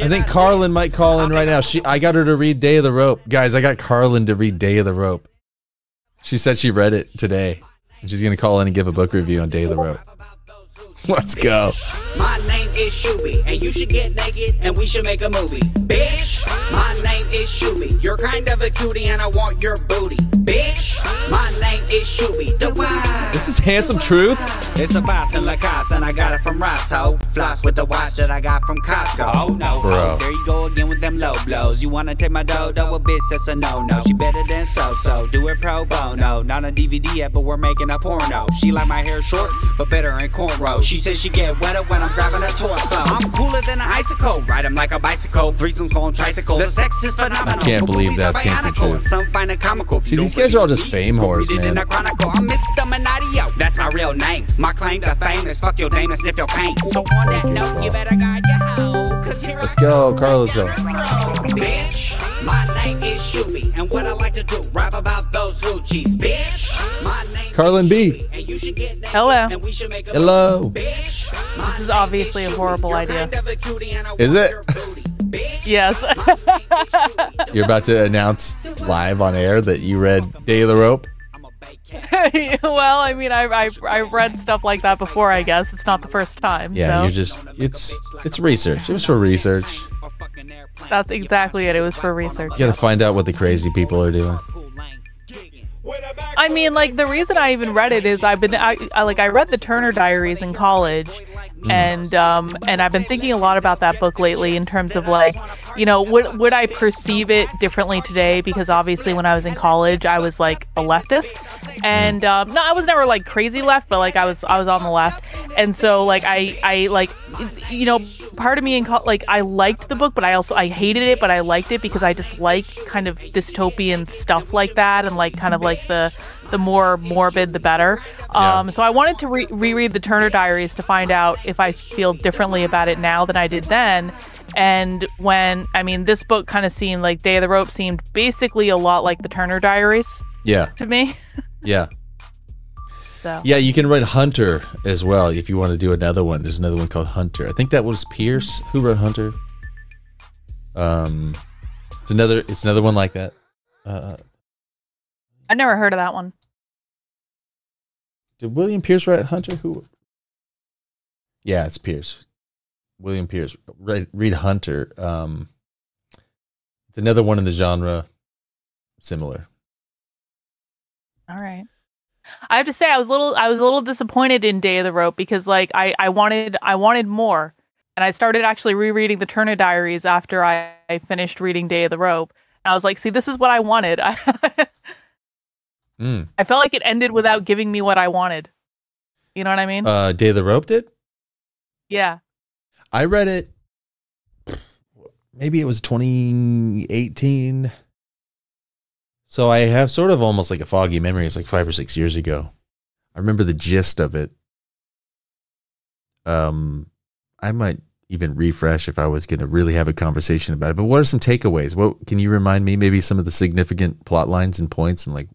I think Karlyn might call in right now. She, I got her to read Day of the Rope, guys. I got Karlyn to read Day of the Rope. She said she read it today, and she's gonna call in and give a book review on Day of the Rope. Let's go. My name is Shuby, and you should get naked, and we should make a movie. Bitch, my name is Shuby. You're kind of a cutie, and I want your booty. Bitch, my name is Shuby. The why? This is handsome truth. It's a boss in La Casa, and I got it from Rosso. Floss with the watch that I got from Costco. Oh no, Bro. oh, there you go again with them low blows. You wanna take my dodo? A bitch, that's a no no. She better than so so. Do it pro bono. Not a DVD yet, but we're making a porno. She like my hair short, but better in cornrows. She says she get wetter when I'm grabbing her torso. I'm cooler than an icicle. Ride 'em like a bicycle. Threesomes on tricycle. The sex is phenomenal. I can't believe that's handsome bionicle. Some find it comical. See, these guys are all just fame whores, read it in man. I'm Mr. Menadio. That's my real name. My claim to fame is fuck your dame and sniff your pain. So on that note, you better guide your hoe. Cause here Let's go, Carlos. Go. Bitch, my name is Shuby, and what I like to do, rap about those hoochies. Bitch, my name Karlyn is B. Shuby, and you should get naked, Hello. And we should make a Hello. Bitch, my This is name obviously a horrible idea. kind of a cutie and I Is it? your booty. Bitch, Yes. my name is Shuby. You're about to announce live on air that you read Day of the Rope. I'm a bacon. well, I mean, I, I I read stuff like that before. I guess it's not the first time. Yeah, so you're just it's it's research. It was for research. that's exactly it. It was for research. You got to find out what the crazy people are doing. I mean, like the reason I even read it is I've been I, I like I read the Turner Diaries in college, and um and I've been thinking a lot about that book lately in terms of like, you know, would would I perceive it differently today? Because obviously when I was in college, I was like a leftist, and um, no, I was never like crazy left, but like I was I was on the left, and so like I I like you know part of me in co- like I liked the book, but I also I hated it, but I liked it because I just like kind of dystopian stuff like that, and like kind of like the the more morbid the better. Yeah. Um, so I wanted to re- reread the Turner Diaries to find out if I feel differently about it now than I did then. And when I mean, this book kind of seemed like Day of the Rope seemed basically a lot like the Turner Diaries Yeah, to me. yeah, So yeah. You can write Hunter as well if you want to do another one. There's another one called Hunter. I think that was Pierce who wrote Hunter. Um, it's another. It's another one like that. Uh, I never heard of that one. did William Pierce write Hunter? Who? Yeah, it's Pierce. William Pierce. Read, read Hunter. Um, it's another one in the genre. Similar. All right. I have to say I was a little I was a little disappointed in Day of the Rope because like I I wanted I wanted more. And I started actually rereading the Turner Diaries after I, I finished reading Day of the Rope. And I was like, see, this is what I wanted. I, Mm. I felt like it ended without giving me what I wanted. You know what I mean? Uh, Day of the Rope did. yeah. I read it. Maybe it was 2018. So I have sort of almost like a foggy memory. It's like five or six years ago. I remember the gist of it. Um, I might even refresh if I was going to really have a conversation about it. But what are some takeaways? What can you remind me? Maybe some of the significant plot lines and points, and like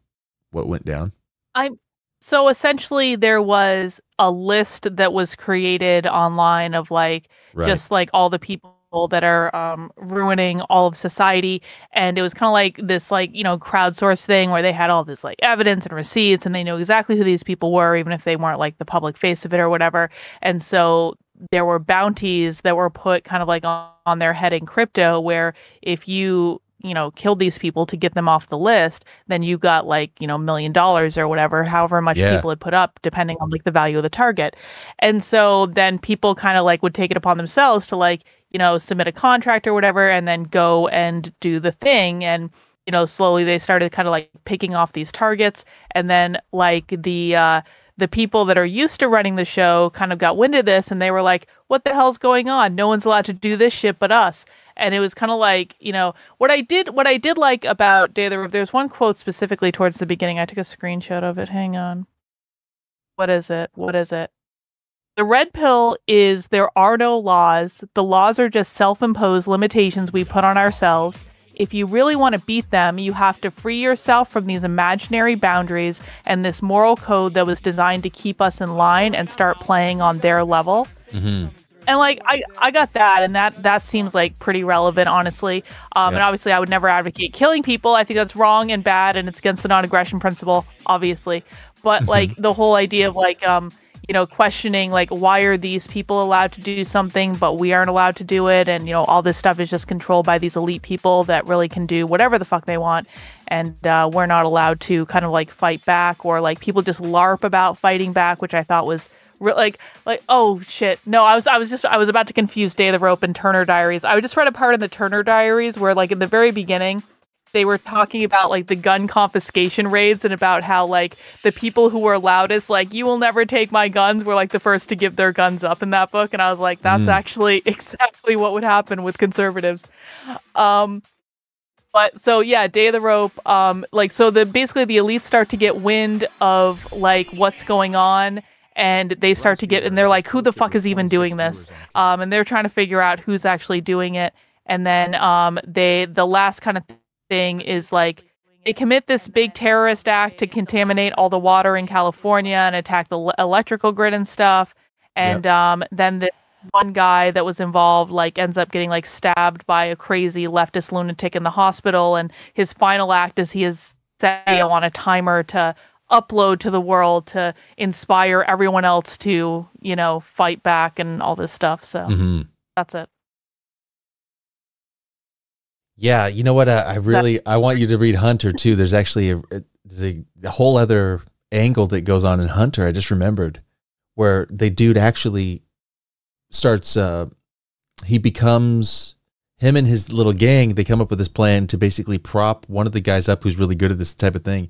what went down. I'm so essentially there was a list that was created online of like Right. just like all the people that are um, ruining all of society and it was kind of like this like you know crowdsource thing where they had all this like evidence and receipts and they knew exactly who these people were even if they weren't like the public face of it or whatever and so there were bounties that were put kind of like on, on their head in crypto where if you you know killed these people to get them off the list then you got like you know million dollars or whatever however much Yeah. people had put up depending on like the value of the target. And so then people kind of like would take it upon themselves to like you know submit a contract or whatever and then go and do the thing. And you know slowly they started kind of like picking off these targets. And then like the uh the people that are used to running the show kind of got wind of this and they were like what the hell's going on? No one's allowed to do this shit but us and it was kind of like you know what i did what i did like about day of the there's one quote specifically towards the beginning. I took a screenshot of it. Hang on. What is it? What is it? The red pill is there are no laws. The laws are just self-imposed limitations we put on ourselves. If you really want to beat them, you have to free yourself from these imaginary boundaries and this moral code that was designed to keep us in line and start playing on their level. hmm and like I, I got that and that that seems like pretty relevant honestly. Um, and obviously i would never advocate killing people. I think that's wrong and bad and it's against the non-aggression principle obviously. But like the whole idea of like um you know questioning like why are these people allowed to do something but we aren't allowed to do it and you know all this stuff is just controlled by these elite people that really can do whatever the fuck they want. And uh, we're not allowed to kind of like fight back or like people just larp about fighting back which i thought was like like oh shit. No i was i was just i was about to confuse day of the rope and turner diaries. I just read a part in the turner diaries where like in the very beginning they were talking about like the gun confiscation raids and about how like the people who were loudest like you will never take my guns were like the first to give their guns up in that book. And i was like that's actually exactly what would happen with conservatives. Um but so yeah day of the rope um like so the basically the elites start to get wind of like what's going on and they start to get and they're like who the fuck is even doing this? Um and they're trying to figure out who's actually doing it. And then um they the last kind of thing is like they commit this big terrorist act to contaminate all the water in California and attack the electrical grid and stuff. And um then the one guy that was involved like ends up getting like stabbed by a crazy leftist lunatic in the hospital. And his final act is he is set on a timer to upload to the world to inspire everyone else to you know fight back and all this stuff so Mhm. that's it Yeah, you know what? Uh, I really I want you to read Hunter too. There's actually a, there's a, a whole other angle that goes on in Hunter. I just remembered where the dude actually starts. Uh, he becomes him and his little gang. They come up with this plan to basically prop one of the guys up who's really good at this type of thing,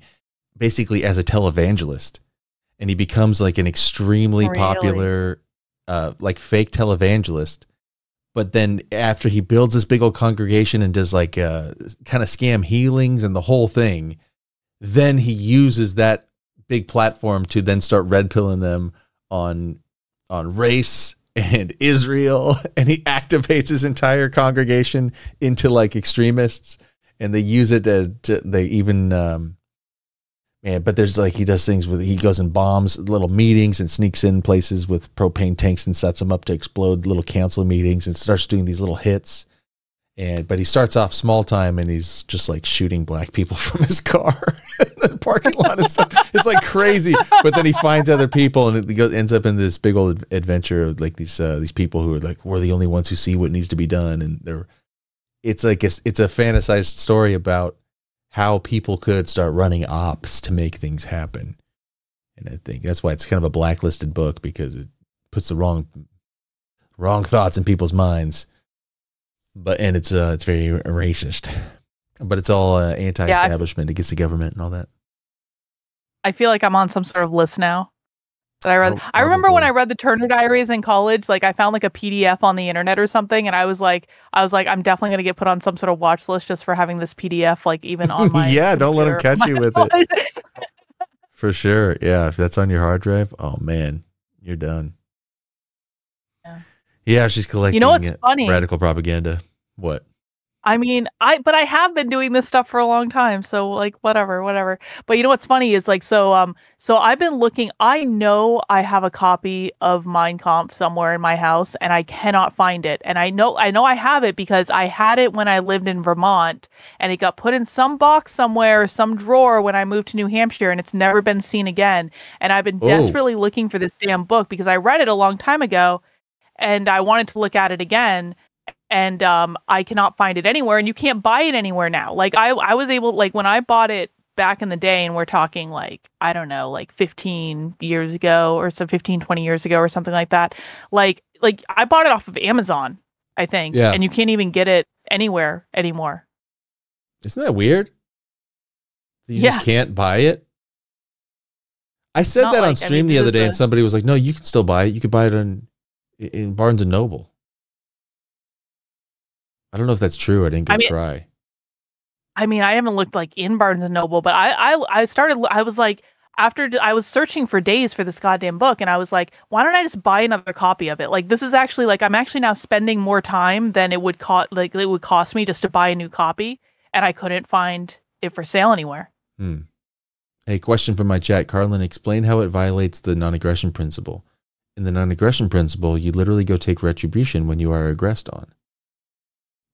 basically as a televangelist, and he becomes like an extremely Really? popular, uh, like fake televangelist. But then after he builds this big old congregation and does like uh kind of scam healings and the whole thing then he uses that big platform to then start red pilling them on on race and Israel. And he activates his entire congregation into like extremists. And they use it to, to they even um man but there's like he does things with he goes and bombs little meetings and sneaks in places with propane tanks and sets them up to explode little council meetings and starts doing these little hits and but he starts off small time and he's just like shooting black people from his car in the parking lot and stuff. It's like crazy. But then he finds other people and it goes ends up in this big old adventure of like these uh, these people who are like we're the only ones who see what needs to be done and they're it's like a, it's a fantasized story about how people could start running ops to make things happen. And I think that's why it's kind of a blacklisted book because it puts the wrong wrong thoughts in people's minds but and it's uh it's very racist but it's all uh, anti-establishment against the government and all that I feel like I'm on some sort of list now. That I read. Prob- I remember when. I read the Turner Diaries in college. Like I found like a PDF on the internet or something, and I was like, I was like, I'm definitely gonna get put on some sort of watch list just for having this PDF, like even on my. Yeah, don't let them catch you with phone. for sure yeah if that's on your hard drive oh man you're done Yeah. yeah she's collecting You know what's funny? radical propaganda what I mean, I but I have been doing this stuff for a long time, so like whatever, whatever. But you know what's funny is like so um so I've been looking I know I have a copy of Mein Kampf somewhere in my house and I cannot find it. And I know I know I have it because I had it when I lived in Vermont and it got put in some box somewhere, some drawer when I moved to New Hampshire and it's never been seen again. And I've been Oh. desperately looking for this damn book because I read it a long time ago and I wanted to look at it again and um I cannot find it anywhere and you can't buy it anywhere now. Like I I was able like when I bought it back in the day and we're talking like I don't know like 15 years ago or so 15 20 years ago or something like that. Like like I bought it off of Amazon, I think, Yeah. and you can't even get it anywhere anymore. isn't that weird you Yeah. just can't buy it i said not that on like- I stream mean, the other day a- and somebody was like no you can still buy it you could buy it on in barnes and noble i don't know if that's true i didn't go I mean- try I mean, I haven't looked like in Barnes and Noble, but I I I started I was like after I was searching for days for this goddamn book and I was like, why don't I just buy another copy of it? Like this is actually like I'm actually now spending more time than it would cost like it would cost me just to buy a new copy and I couldn't find it for sale anywhere. Hmm. Hey, question from my chat. Karlyn, explain how it violates the non aggression principle. in the non-aggression principle, you literally go take retribution when you are aggressed on.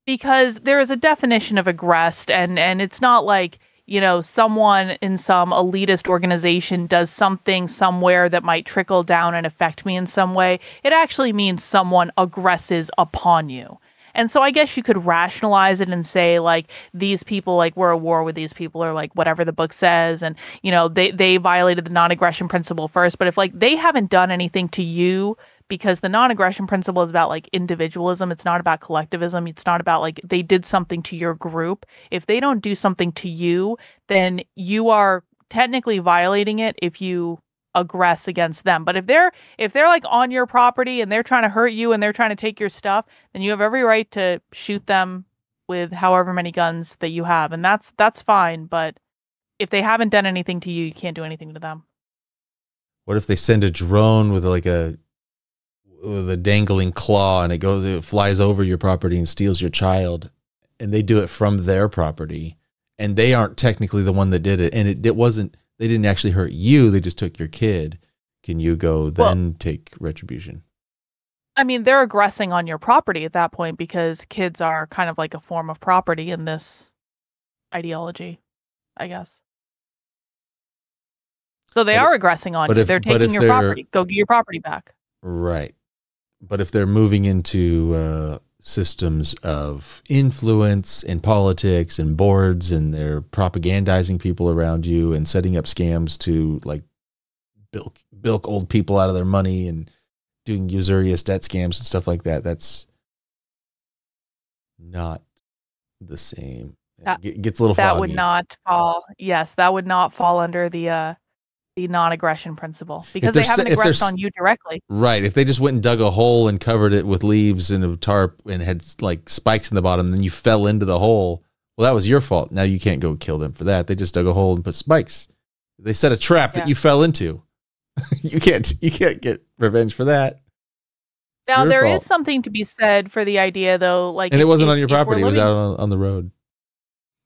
Because there is a definition of aggressed and and it's not like you know someone in some elitist organization does something somewhere that might trickle down and affect me in some way. It actually means someone aggresses upon you. And so i guess you could rationalize it and say like these people like we're at war with these people or like whatever the book says and you know they they violated the non-aggression principle first. But if like they haven't done anything to you because the non-aggression principle is about like individualism. It's not about collectivism. It's not about like they did something to your group. If they don't do something to you then you are technically violating it if you aggress against them. But if they're if they're like on your property and they're trying to hurt you and they're trying to take your stuff then you have every right to shoot them with however many guns that you have. And that's that's fine but if they haven't done anything to you you can't do anything to them. What if they send a drone with like a with a dangling claw and it goes it flies over your property and steals your child and they do it from their property and they aren't technically the one that did it and it, it wasn't they didn't actually hurt you they just took your kid can you go then take retribution I mean, they're aggressing on your property at that point because kids are kind of like a form of property in this ideology, I guess. So they But- are aggressing on you. if- they're taking your they're- property. Go get your property back. right but if they're moving into uh, systems of influence in politics and boards and they're propagandizing people around you and setting up scams to like bilk bilk old people out of their money and doing usurious debt scams and stuff like that that's not the same That- it gets a little That foggy. would not fall. Yes, that would not fall under the uh the non-aggression principle because they haven't se- if they're aggressed on you directly. Right. If they just went and dug a hole and covered it with leaves and a tarp and had like spikes in the bottom, then you fell into the hole. Well, that was your fault. Now you can't go kill them for that. They just dug a hole and put spikes. They set a trap Yeah. that you fell into. you can't. You can't get revenge for that. Now Your there is fault. something to be said for the idea though, like And it wasn't if- on your property. It was out on, on the road.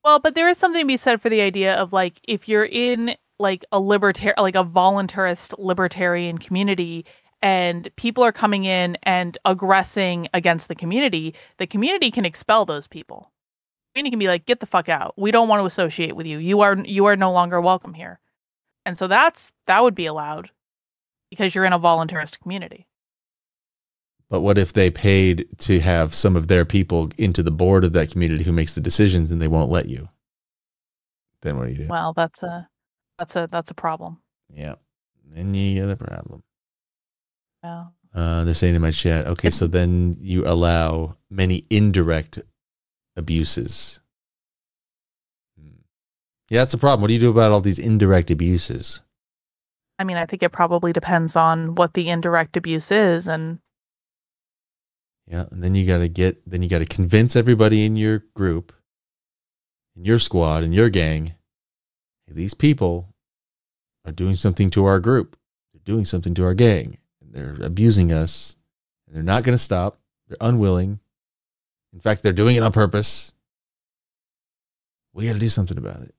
Well, but there is something to be said for the idea of like if you're in like a libertarian, like a voluntarist libertarian community, and people are coming in and aggressing against the community, the community can expel those people. The community can be like, "Get the fuck out! We don't want to associate with you. You are you are no longer welcome here." And so that's that would be allowed because you're in a voluntarist community. But what if they paid to have some of their people into the board of that community who makes the decisions and they won't let you? Then what do you do? Well, that's a that's a that's a problem. yeah. Then you get a problem. Yeah. Uh, they're saying in my chat, okay, so then you allow many indirect abuses. Hmm. Yeah, that's a problem. What do you do about all these indirect abuses? I mean, I think it probably depends on what the indirect abuse is and Yeah, and then you got to get, then you got to convince everybody in your group, in your squad, in your gang, hey, these people are doing something to our group. They're doing something to our gang. And they're abusing us. And they're not going to stop. They're unwilling. In fact, they're doing it on purpose. We got to do something about it.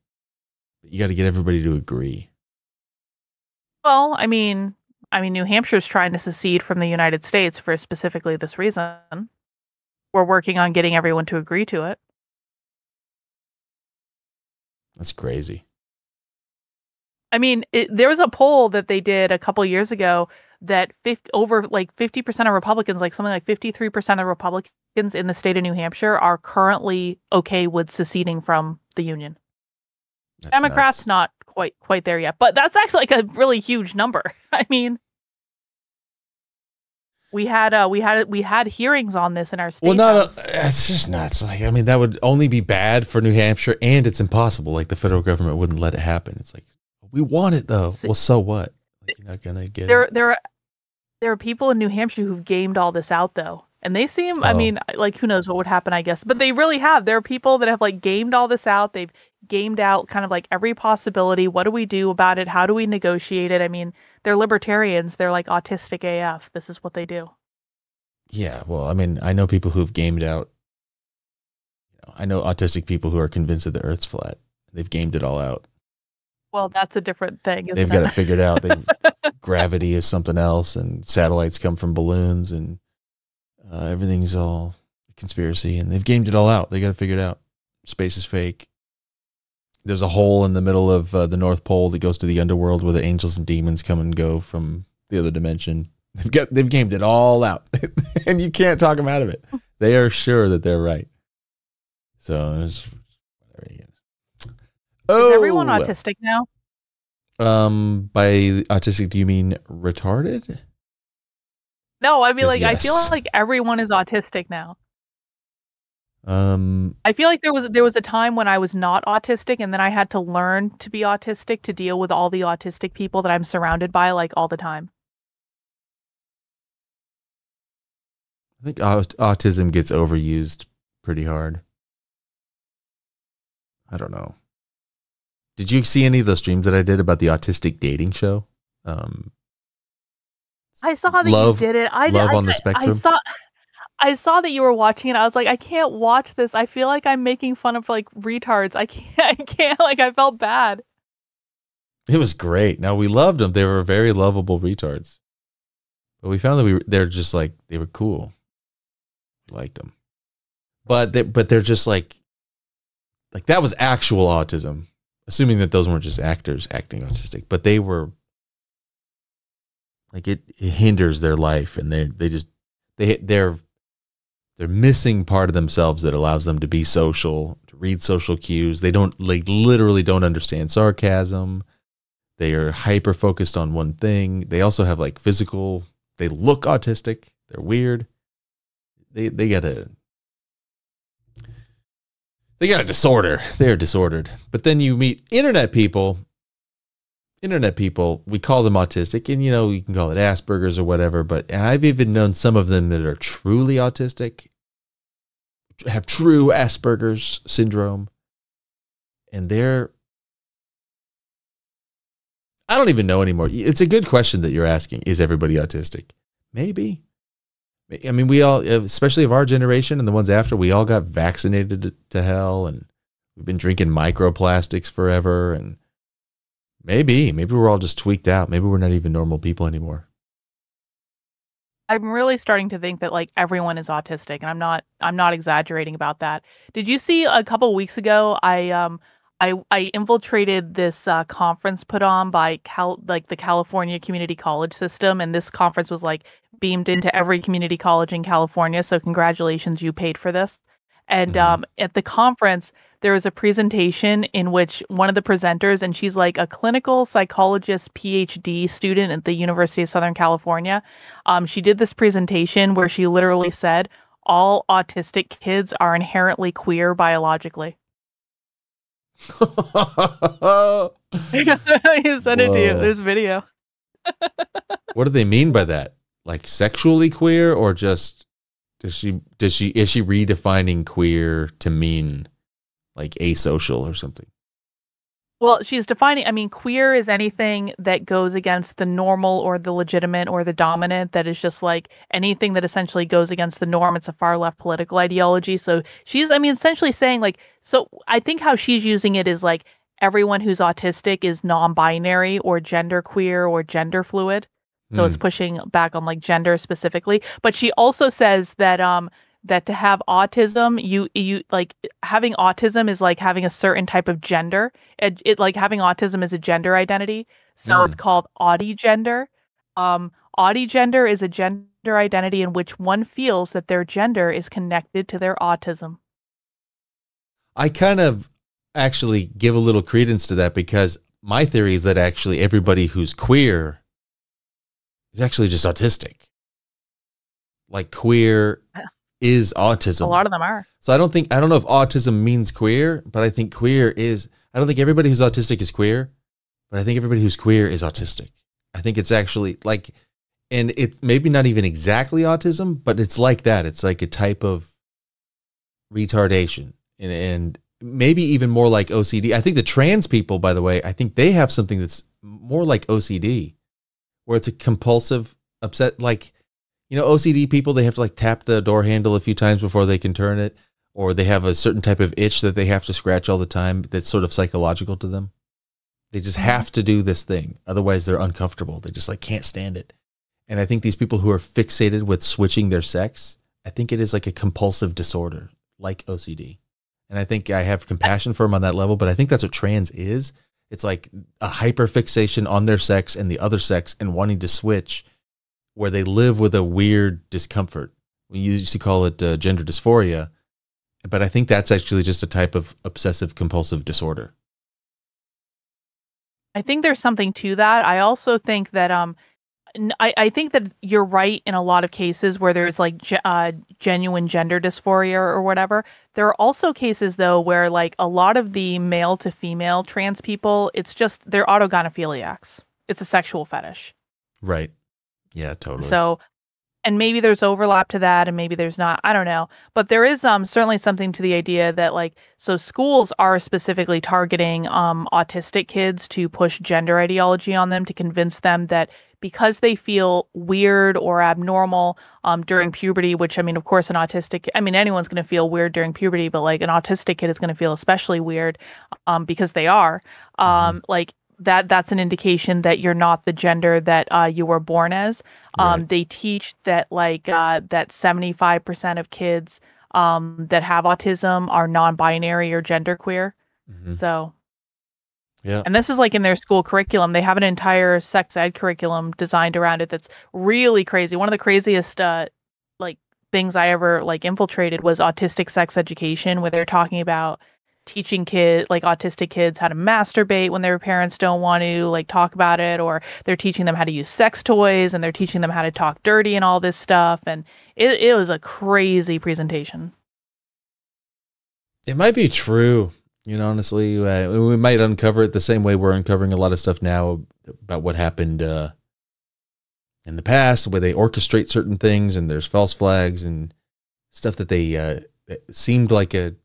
But you got to get everybody to agree. Well, I mean, I mean, New Hampshire's trying to secede from the United States for specifically this reason. We're working on getting everyone to agree to it. That's crazy. I mean, it, there was a poll that they did a couple years ago that 50, over like 50% of Republicans, like something like 53% of Republicans in the state of New Hampshire are currently okay with seceding from the union. That's Democrats nuts. not quite quite there yet, but that's actually like a really huge number. I mean, we had uh we had we had hearings on this in our state. Well, not a, it's just nuts. Like, I mean, that would only be bad for New Hampshire, and it's impossible. Like the federal government wouldn't let it happen. It's like we want it though. See- well, so what? Like, you're not gonna get there it. there are there are people in New Hampshire who've gamed all this out though. And they seem I Oh. mean, like who knows what would happen, I guess. But they really have. There are people that have like gamed all this out. They've gamed out kind of like every possibility. What do we do about it? How do we negotiate it? I mean, they're libertarians. They're like autistic AF. This is what they do. Yeah. Well, I mean, I know people who've gamed out. You know, I know autistic people who are convinced that the Earth's flat. They've gamed it all out. Well, that's a different thing. They've got it? it figured out. They, gravity is something else, and satellites come from balloons, and uh, everything's all conspiracy. And they've gamed it all out. They got to figure it out. Space is fake. There's a hole in the middle of uh, the North Pole that goes to the underworld, where the angels and demons come and go from the other dimension. They've got they've gamed it all out, and you can't talk them out of it. They are sure that they're right. So it's whatever you get. Is everyone Oh! autistic now? Um, by autistic, do you mean retarded? No, I mean Yes, like I feel like everyone is autistic now. Um, I feel like there was there was a time when I was not autistic and then I had to learn to be autistic to deal with all the autistic people that I'm surrounded by like all the time. I think aut- autism gets overused pretty hard. I don't know. Did you see any of those streams that I did about the autistic dating show? Um, I saw that Love- you did it. I Love I, on the Spectrum? I saw I saw that you were watching it. I was like, I can't watch this. I feel like I'm making fun of like retards. I can't I can't like I felt bad. it was great. Now we loved them; they were very lovable retards. But we found that we they're just like they were cool. We liked them, but they, but they're just like like that was actual autism. Assuming that those weren't just actors acting autistic, but they were like it, it hinders their life, and they they just they they're they're missing part of themselves that allows them to be social, to read social cues. They don't like literally don't understand sarcasm. They are hyper focused on one thing. They also have like physical. They look autistic. They're weird. They they got a they got a disorder. They're disordered. But then you meet internet people. Internet people, we call them autistic, and you know you can call it Asperger's or whatever. But and I've even known some of them that are truly autistic, have true Asperger's syndrome, and they're I don't even know anymore. It's a good question that you're asking. Is everybody autistic? Maybe. I mean, we all, especially of our generation and the ones after, we all got vaccinated to- to hell and we've been drinking microplastics forever. And maybe, maybe we're all just tweaked out. Maybe we're not even normal people anymore. I'm really starting to think that like everyone is autistic and I'm not I'm not exaggerating about that. Did you see a couple weeks ago I um I I infiltrated this uh, conference put on by Cal like the California Community College system and this conference was like beamed into every community college in California so congratulations you paid for this. And um at the conference there was a presentation in which one of the presenters and she's like a clinical psychologist PhD student at the University of Southern California um, she did this presentation where she literally said all autistic kids are inherently queer biologically. I sent it to you. There's video. what do they mean by that? Like sexually queer or just does she does she is she redefining queer to mean like asocial or something? Well, she's defining, I mean, queer is anything that goes against the normal or the legitimate or the dominant, that is just like anything that essentially goes against the norm. It's a far left political ideology. So she's, I mean, essentially saying, like, so I think how she's using it is like everyone who's autistic is non binary or gender queer or gender fluid. So it's Hmm. pushing back on like gender specifically. But she also says that, um, that to have autism you you like having autism is like having a certain type of gender. It, it like having autism is a gender identity. So it's called gender um gender is a gender identity in which one feels that their gender is connected to their autism. I kind of actually give a little credence to that because my theory is that actually everybody who's queer is actually just autistic. Like queer uh, is autism. a lot of them are So I don't think I don't know if autism means queer, but I think queer is I don't think everybody who's autistic is queer, but I think everybody who's queer is autistic. I think it's actually like and it's maybe not even exactly autism, but it's like that. It's like a type of retardation and and maybe even more like OCD. I think the trans people by the way, I think they have something that's more like OCD where it's a compulsive upset like you know OCD people they have to like tap the door handle a few times before they can turn it or they have a certain type of itch that they have to scratch all the time that's sort of psychological to them. They just mm-hmm. have to do this thing. Otherwise, they're uncomfortable. They just like can't stand it. And I think these people who are fixated with switching their sex, I think it is like a compulsive disorder, like OCD. And I think I have compassion for them on that level, but I think that's what trans is. It's like a hyper fixation on their sex and the other sex and wanting to switch where they live with a weird discomfort. We used to call it uh, gender dysphoria, but I think that's actually just a type of obsessive compulsive disorder. I think there's something to that. I also think that um I, I think that you're right in a lot of cases where there's like uh, genuine gender dysphoria or whatever. There are also cases though where like a lot of the male to female trans people, it's just they're autogynephiliacs. It's a sexual fetish. Right. Yeah, totally. So and maybe there's overlap to that and maybe there's not i don't know but there is um certainly something to the idea that like so schools are specifically targeting um autistic kids to push gender ideology on them to convince them that because they feel weird or abnormal um, during puberty, which I mean, of course, an autistic, I mean, anyone's going to feel weird during puberty, but like an autistic kid is going to feel especially weird um, because they are. Um, mm-hmm. Like that that's an indication that you're not the gender that uh, you were born as. Um, right. They teach that like uh, that 75% of kids um, that have autism are non-binary or genderqueer. Mm-hmm. So, yeah. And this is like in their school curriculum. They have an entire sex ed curriculum designed around it that's really crazy. One of the craziest uh, like things I ever like infiltrated was autistic sex education, where they're talking about teaching kids like autistic kids how to masturbate when their parents don't want to like talk about it or they're teaching them how to use sex toys and they're teaching them how to talk dirty and all this stuff and it, it was a crazy presentation it might be true you know honestly uh, we might uncover it the same way we're uncovering a lot of stuff now about what happened uh, in the past where they orchestrate certain things and there's false flags and stuff that they uh, seemed like a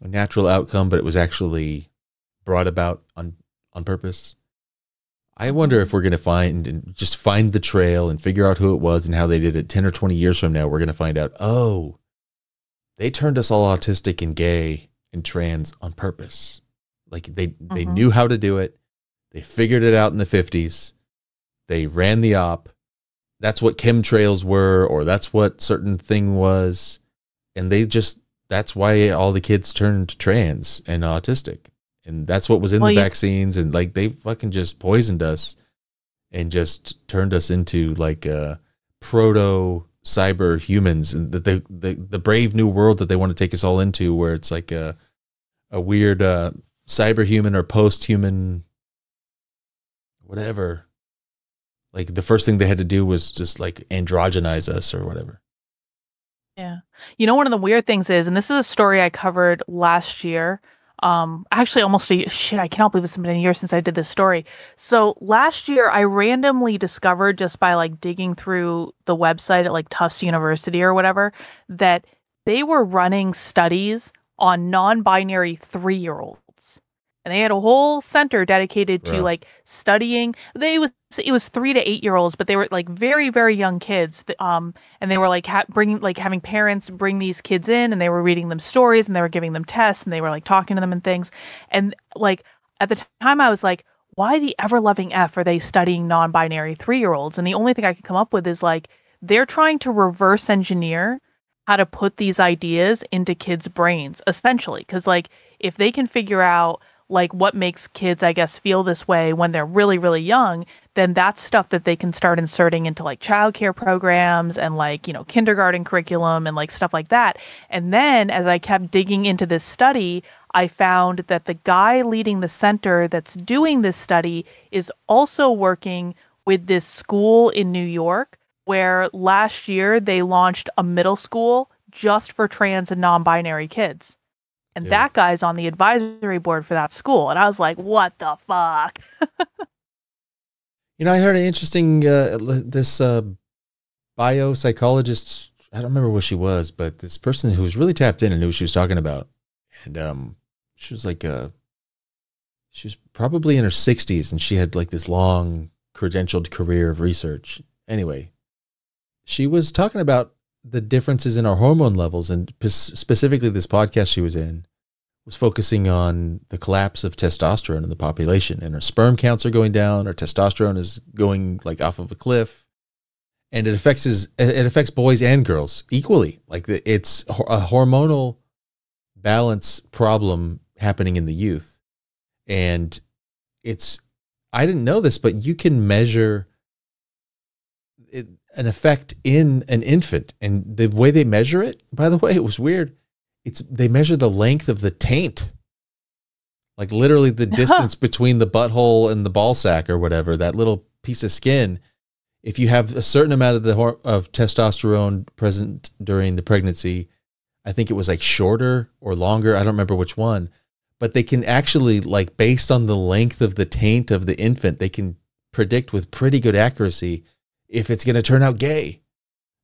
a natural outcome, but it was actually brought about on on purpose. I wonder if we're going to find and just find the trail and figure out who it was and how they did it 10 or 20 years from now. We're going to find out, oh, they turned us all autistic and gay and trans on purpose. Like they, mm-hmm. they knew how to do it. They figured it out in the 50s. They ran the op. That's what chemtrails were, or that's what certain thing was. And they just that's why all the kids turned trans and autistic. And that's what was in well, the vaccines. And like they fucking just poisoned us and just turned us into like a proto cyber humans and the, the, the the brave new world that they want to take us all into where it's like a a weird uh cyber human or post human whatever like the first thing they had to do was just like androgynize us or whatever yeah. You know, one of the weird things is, and this is a story I covered last year. Um, actually, almost a shit. I cannot believe it's been a year since I did this story. So last year, I randomly discovered just by like digging through the website at like Tufts University or whatever that they were running studies on non-binary three-year-olds and they had a whole center dedicated to like studying they was it was three to eight year olds but they were like very very young kids um and they were like ha- bringing like having parents bring these kids in and they were reading them stories and they were giving them tests and they were like talking to them and things. And like at the time i was like why the ever loving f are they studying non-binary three year olds and the only thing i could come up with is like they're trying to reverse engineer how to put these ideas into kids brains essentially. Because like if they can figure out like what makes kids i guess feel this way when they're really really young then that's stuff that they can start inserting into like childcare programs and like you know kindergarten curriculum and like stuff like that. And then as i kept digging into this study i found that the guy leading the center that's doing this study is also working with this school in new york where last year they launched a middle school just for trans and non-binary kids and yeah. that guy's on the advisory board for that school. And i was like what the fuck? You know i heard an interesting uh, this uh, biopsychologist i don't remember what she was but this person who was really tapped in and knew what she was talking about. And um she was like uh she was probably in her 60s and she had like this long credentialed career of research. Anyway she was talking about the differences in our hormone levels and specifically this podcast she was in was focusing on the collapse of testosterone in the population, and our sperm counts are going down, our testosterone is going like off of a cliff, and it affects his, it affects boys and girls equally. Like the, it's a hormonal balance problem happening in the youth, and it's I didn't know this, but you can measure an effect in an infant, and the way they measure it, by the way, it was weird. It's they measure the length of the taint, like literally the distance between the butthole and the ball sack or whatever, that little piece of skin. If you have a certain amount of the of testosterone present during the pregnancy, I think it was like shorter or longer. I don't remember which one, but they can actually like based on the length of the taint of the infant, they can predict with pretty good accuracy if it's going to turn out gay.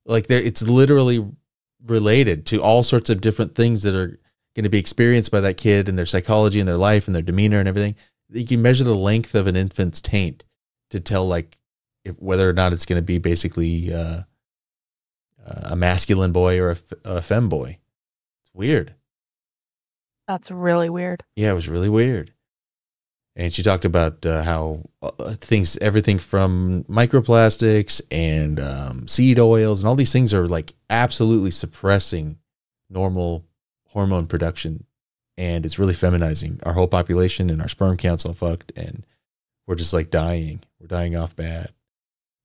Like there, it's literally related to all sorts of different things that are going to be experienced by that kid and their psychology and their life and their demeanor and everything. You can measure the length of an infant's taint to tell like if, whether or not it's going to be basically uh, a masculine boy or a, a femme boy. It's weird. That's really weird. Yeah, it was really weird and she talked about uh, how uh, things, everything from microplastics and um, seed oils and all these things are like absolutely suppressing normal hormone production, and it's really feminizing our whole population and our sperm counts all fucked, and we're just like dying. We're dying off bad.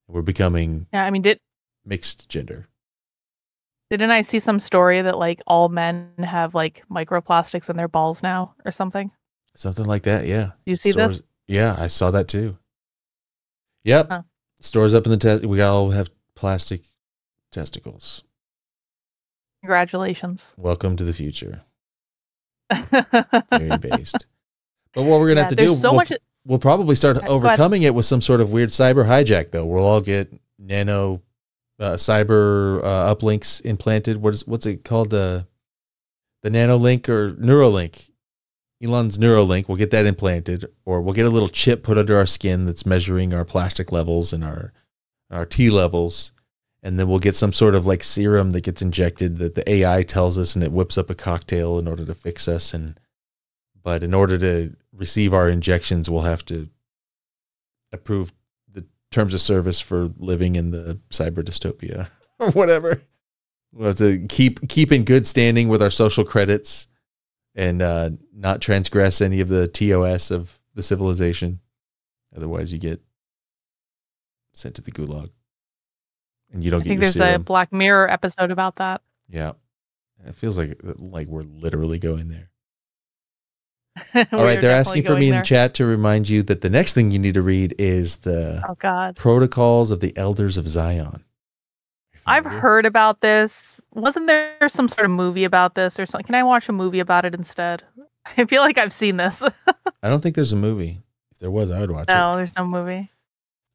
We're becoming yeah. I mean, did mixed gender. Didn't I see some story that like all men have like microplastics in their balls now or something? Something like that, yeah. You see Stores, this? Yeah, I saw that too. Yep. Huh. Stores up in the test. We all have plastic testicles. Congratulations. Welcome to the future. Very based. But what we're gonna yeah, have to do, so we'll, much... we'll probably start overcoming it with some sort of weird cyber hijack. Though we'll all get nano uh, cyber uh, uplinks implanted. What is what's it called? Uh, the nano link or Neuralink Elon's Neuralink, we'll get that implanted, or we'll get a little chip put under our skin that's measuring our plastic levels and our our T levels, and then we'll get some sort of like serum that gets injected that the AI tells us, and it whips up a cocktail in order to fix us. And but in order to receive our injections, we'll have to approve the terms of service for living in the cyber dystopia or whatever. We'll have to keep keep in good standing with our social credits and uh, not transgress any of the TOS of the civilization. Otherwise, you get sent to the gulag, and you don't I get. I think there's serum. a Black Mirror episode about that. Yeah, it feels like like we're literally going there. All right, they're asking for me there. in chat to remind you that the next thing you need to read is the oh God protocols of the elders of Zion. I've heard about this. Wasn't there some sort of movie about this or something? Can I watch a movie about it instead? I feel like I've seen this. I don't think there's a movie. If there was, I would watch no, it. No, there's no movie.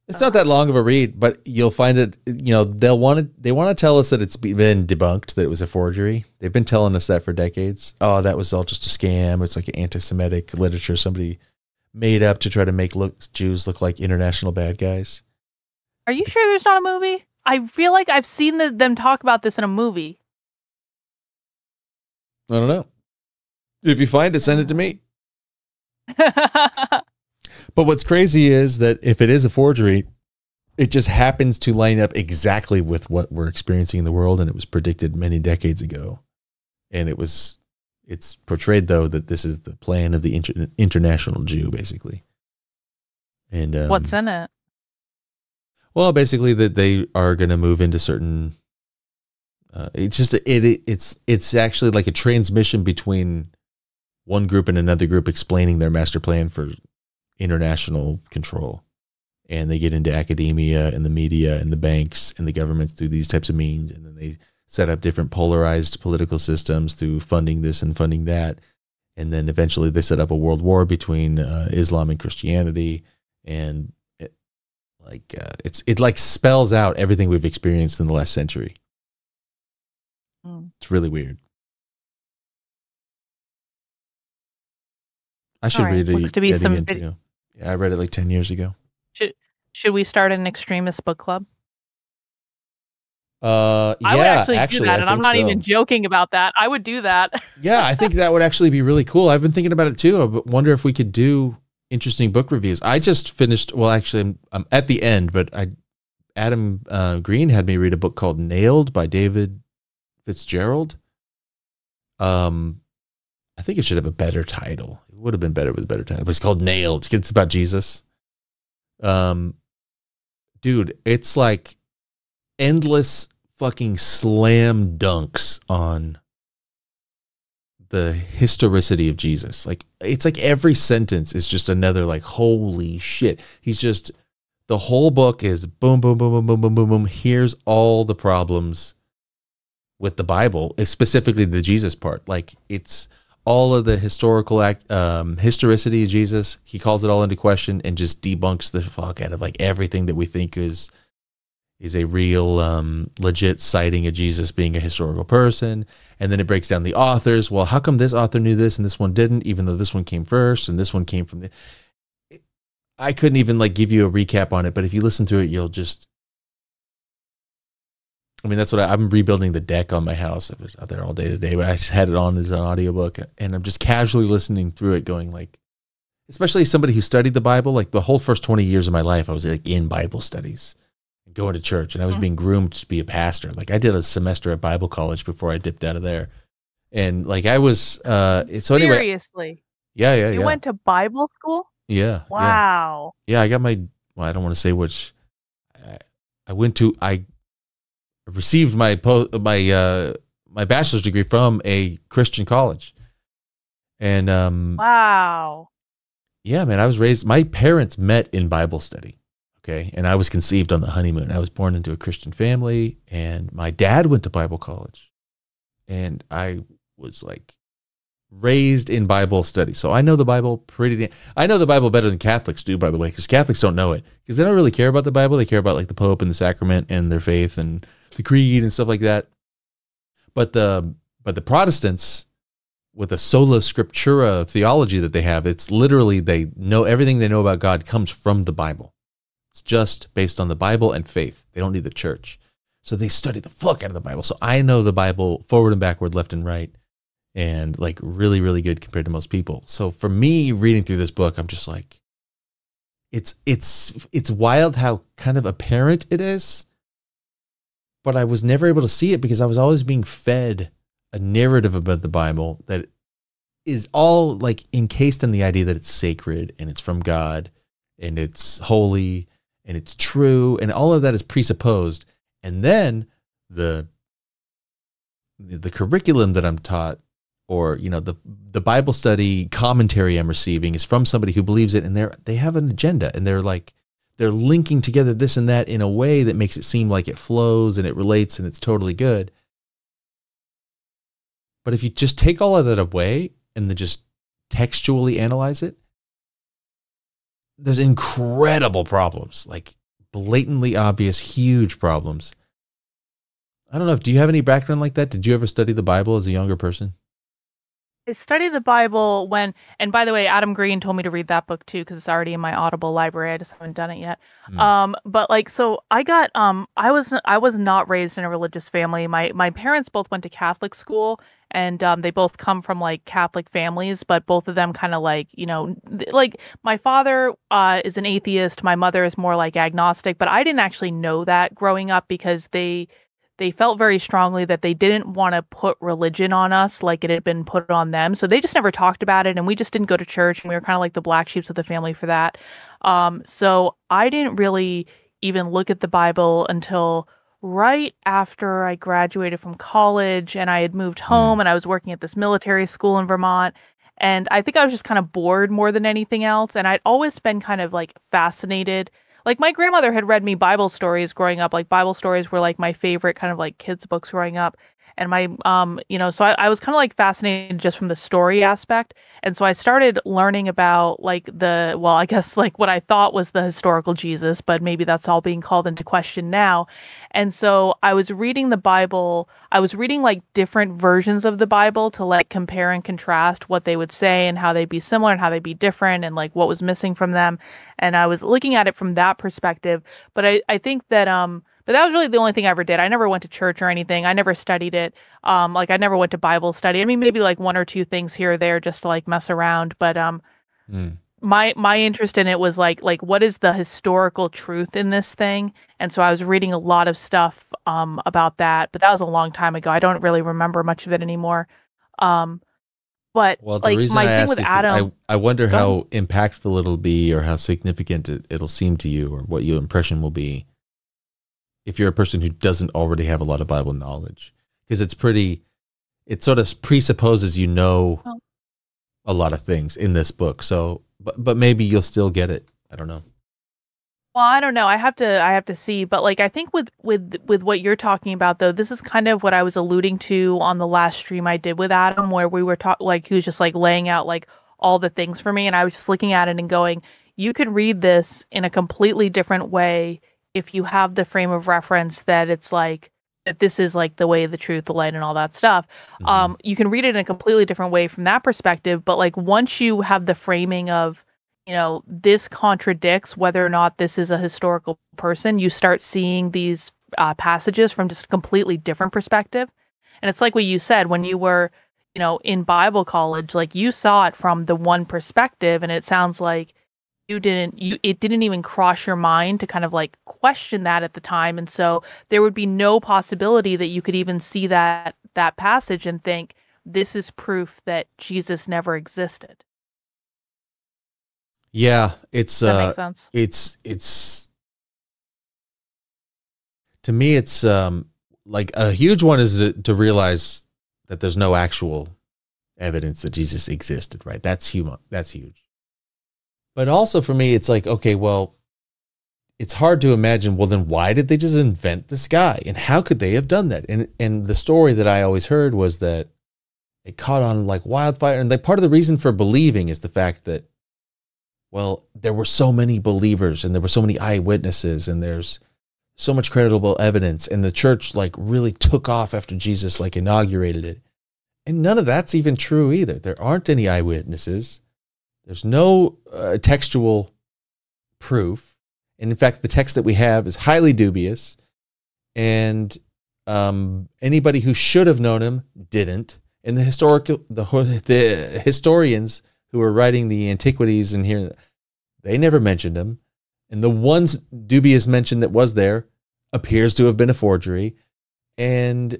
It's not that uh. long of a read, but you'll find it. You know, they'll want to. They want to tell us that it's been debunked that it was a forgery. They've been telling us that for decades. Oh, that was all just a scam. It's like anti-Semitic literature somebody made up to try to make look Jews look like international bad guys. Are you sure there's not a movie? I feel like I've seen the, them talk about this in a movie. I don't know. If you find it, send it to me. but what's crazy is that if it is a forgery, it just happens to line up exactly with what we're experiencing in the world, and it was predicted many decades ago. And it was, it's portrayed though that this is the plan of the inter- international Jew, basically. And um, what's in it? Well, basically that they are going to move into certain. Uh, it's just it, it it's it's actually like a transmission between one group and another group explaining their master plan for international control, and they get into academia and the media and the banks and the governments through these types of means, and then they set up different polarized political systems through funding this and funding that, and then eventually they set up a world war between uh, Islam and Christianity, and like uh, it's it like spells out everything we've experienced in the last century. Mm. It's really weird. I should right. read it, Looks to be some again. Yeah, I read it like ten years ago. Should should we start an extremist book club? Uh, yeah, I would actually, actually, do that, I and I'm not so. even joking about that. I would do that. yeah, I think that would actually be really cool. I've been thinking about it too. I wonder if we could do interesting book reviews. I just finished. Well, actually, I'm, I'm at the end, but I Adam uh, Green had me read a book called Nailed by David Fitzgerald. Um, I think it should have a better title. It would have been better with a better title, but it's called Nailed. It's about Jesus. Um, dude, it's like endless fucking slam dunks on the historicity of Jesus. Like it's like every sentence is just another like holy shit. He's just the whole book is boom boom boom boom boom boom boom boom. Here's all the problems with the Bible, eh, specifically the Jesus part. Like it's all of the historical act, um, historicity of Jesus. He calls it all into question and just debunks the fuck out of like everything that we think is is a real um, legit sighting of Jesus being a historical person. And then it breaks down the authors. Well, how come this author knew this and this one didn't, even though this one came first and this one came from the. I couldn't even like give you a recap on it, but if you listen to it, you'll just. I mean, that's what I, I'm rebuilding the deck on my house. I was out there all day today, but I just had it on as an audiobook and I'm just casually listening through it, going like, especially somebody who studied the Bible, like the whole first 20 years of my life, I was like in Bible studies going to church and I was Mhm. being groomed to be a pastor. Like I did a semester at Bible college before I dipped out of there. And like I was, uh, so anyway, Seriously, yeah, yeah, you yeah, went to Bible school? yeah, yeah. Wow. Yeah, I got my. Well, I don't want to say which. I, I went to. I received my po- my uh my bachelor's degree from a Christian college, and um Wow. yeah, man, I was raised. My parents met in Bible study. Okay, and I was conceived on the honeymoon. I was born into a Christian family, and my dad went to Bible college, and I was like raised in Bible study. So I know the Bible pretty. I know the Bible better than Catholics do, by the way, because Catholics don't know it because they don't really care about the Bible. They care about like the Pope and the sacrament and their faith and the creed and stuff like that. But the but the Protestants with the sola scriptura theology that they have, it's literally they know everything they know about God comes from the Bible. It's just based on the Bible and faith. They don't need the church. So they study the fuck out of the Bible. So I know the Bible forward and backward, left and right, and like really, really good compared to most people. So for me, reading through this book, I'm just like, it's it's it's wild how kind of apparent it is, but I was never able to see it because I was always being fed a narrative about the Bible that is all like encased in the idea that it's sacred and it's from God and it's holy and it's true and all of that is presupposed and then the the, curriculum that I'm taught or you know the the Bible study commentary I'm receiving is from somebody who believes it and they're they have an agenda and they're like they're linking together this and that in a way that makes it seem like it flows and it relates and it's totally good. But if you just take all of that away and then just textually analyze it, there's incredible problems, like blatantly obvious, huge problems. I don't know do you have any background like that? Did you ever study the Bible as a younger person? I studied the Bible when, and by the way, Adam Green told me to read that book too because it's already in my Audible library. I just haven't done it yet. Mm. Um, but like, so I got, um, I was, I was not raised in a religious family. My my parents both went to Catholic school, and um, they both come from like Catholic families, but both of them kind of like, you know, th- like my father uh, is an atheist, my mother is more like agnostic, but I didn't actually know that growing up because they they felt very strongly that they didn't want to put religion on us like it had been put on them. So they just never talked about it and we just didn't go to church and we were kind of like the black sheeps of the family for that. Um, so I didn't really even look at the Bible until right after I graduated from college and I had moved hmm. home and I was working at this military school in Vermont. And I think I was just kind of bored more than anything else. And I'd always been kind of like fascinated like my grandmother had read me Bible stories growing up. Like Bible stories were like my favorite kind of like kids books growing up. And my um, you know, so I, I was kind of like fascinated just from the story aspect. And so I started learning about like the well, I guess like what I thought was the historical Jesus, but maybe that's all being called into question now. And so I was reading the Bible, I was reading like different versions of the Bible to like compare and contrast what they would say and how they'd be similar and how they'd be different and like what was missing from them. And I was looking at it from that perspective. But I, I think that um but that was really the only thing I ever did. I never went to church or anything. I never studied it. Um, like I never went to Bible study. I mean, maybe like one or two things here or there just to like mess around. But um, Mm. my my interest in it was like like what is the historical truth in this thing? And so I was reading a lot of stuff um about that. But that was a long time ago. I don't really remember much of it anymore. Um, but Well, the like reason my I thing ask with Adam, I, I wonder how impactful it'll be or how significant it, it'll seem to you or what your impression will be if you're a person who doesn't already have a lot of Bible knowledge. Because it's pretty, it sort of presupposes you know Oh. a lot of things in this book. So, but, but maybe you'll still get it. I don't know. Well, I don't know. I have to I have to see, but like I think with with with what you're talking about though, this is kind of what I was alluding to on the last stream I did with Adam where we were talking like he was just like laying out like all the things for me and I was just looking at it and going, you could read this in a completely different way if you have the frame of reference that it's like that this is like the way, the truth, the light and all that stuff. Mhm. Um you can read it in a completely different way from that perspective, but like once you have the framing of you know, this contradicts whether or not this is a historical person. You start seeing these uh, passages from just a completely different perspective. And it's like what you said when you were, you know, in Bible college, like you saw it from the one perspective, and it sounds like you didn't, you, it didn't even cross your mind to kind of like question that at the time. And so there would be no possibility that you could even see that, that passage and think, this is proof that Jesus never existed. yeah, it's, that uh, make sense? it's it's to me it's um like a huge one is to, to realize that there's no actual evidence that Jesus existed, right? That's human. That's huge. But also for me, it's like, okay, well, it's hard to imagine. Well, then why did they just invent the sky, and how could they have done that? And and the story that I always heard was that it caught on like wildfire, and like part of the reason for believing is the fact that well, there were so many believers and there were so many eyewitnesses and there's so much credible evidence and the church like really took off after Jesus like inaugurated it. And none of that's even true either. There aren't any eyewitnesses. There's no uh, textual proof. And in fact, the text that we have is highly dubious. And um, anybody who should have known him didn't. And the historical the, the historians who were writing the antiquities and here they never mentioned him and the one's dubious mention that was there appears to have been a forgery and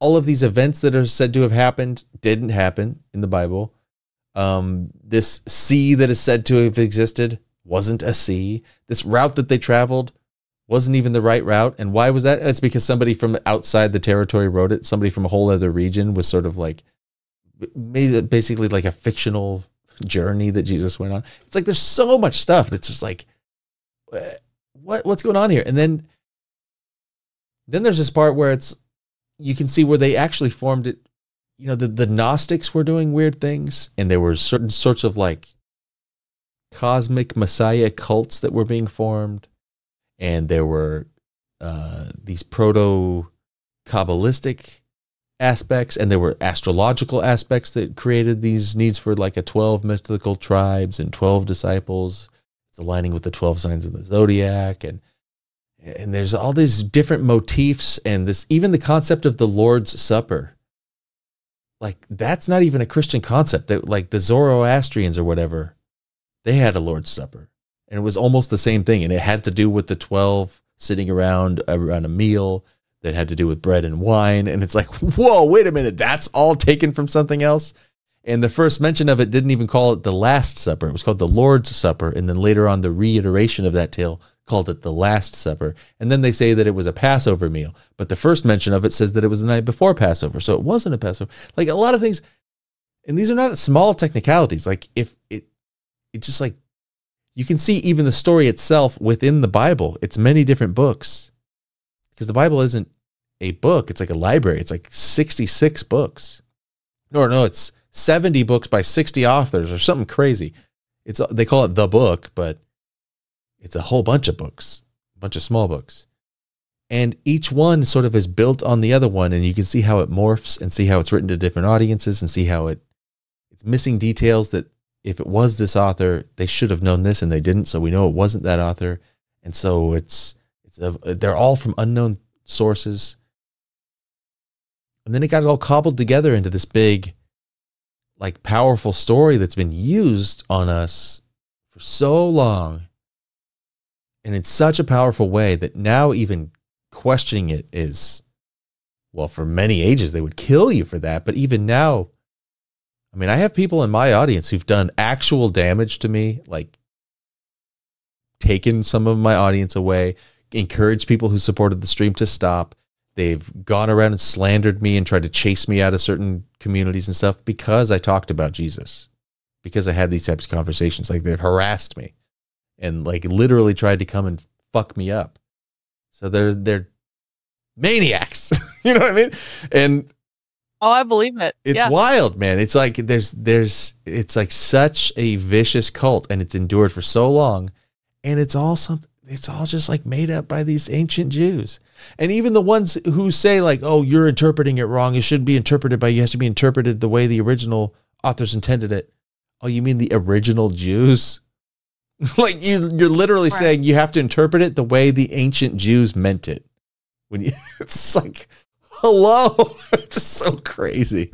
all of these events that are said to have happened didn't happen in the bible um, this sea that is said to have existed wasn't a sea this route that they traveled wasn't even the right route and why was that it's because somebody from outside the territory wrote it somebody from a whole other region was sort of like basically like a fictional journey that Jesus went on. It's like there's so much stuff that's just like, eh, what what's going on here? And then then there's this part where it's you can see where they actually formed it. You know, the the Gnostics were doing weird things, and there were certain sorts of like cosmic messiah cults that were being formed, and there were uh, these proto kabbalistic aspects and there were astrological aspects that created these needs for like a 12 mystical tribes and 12 disciples. It's aligning with the 12 signs of the zodiac and and there's all these different motifs and this even the concept of the lord's supper like that's not even a christian concept that like the zoroastrians or whatever they had a lord's supper and it was almost the same thing and it had to do with the 12 sitting around around a meal that had to do with bread and wine. And it's like, whoa, wait a minute, that's all taken from something else. And the first mention of it didn't even call it the Last Supper. It was called the Lord's Supper. And then later on, the reiteration of that tale called it the Last Supper. And then they say that it was a Passover meal. But the first mention of it says that it was the night before Passover. So it wasn't a Passover. Like a lot of things. And these are not small technicalities. Like if it, it just like, you can see even the story itself within the Bible. It's many different books because the Bible isn't a book, it's like a library. It's like 66 books. No, no, it's 70 books by 60 authors or something crazy. It's they call it the book, but it's a whole bunch of books, a bunch of small books. And each one sort of is built on the other one and you can see how it morphs and see how it's written to different audiences and see how it it's missing details that if it was this author, they should have known this and they didn't, so we know it wasn't that author. And so it's it's So they're all from unknown sources. And then it got it all cobbled together into this big, like, powerful story that's been used on us for so long. And in such a powerful way that now even questioning it is, well, for many ages, they would kill you for that. But even now, I mean, I have people in my audience who've done actual damage to me, like taken some of my audience away, encouraged people who supported the stream to stop. They've gone around and slandered me and tried to chase me out of certain communities and stuff because I talked about Jesus, because I had these types of conversations. Like they've harassed me and like literally tried to come and fuck me up. So they're they're maniacs. you know what I mean? And Oh, I believe it. it's yeah. wild, man. It's like there's there's it's like such a vicious cult and it's endured for so long and it's all something it's all just like made up by these ancient Jews. And even the ones who say like, "Oh, you're interpreting it wrong. It should be interpreted by you has to be interpreted the way the original authors intended it." Oh, you mean the original Jews? like you you're literally Right. saying you have to interpret it the way the ancient Jews meant it. When you it's like hello. it's so crazy.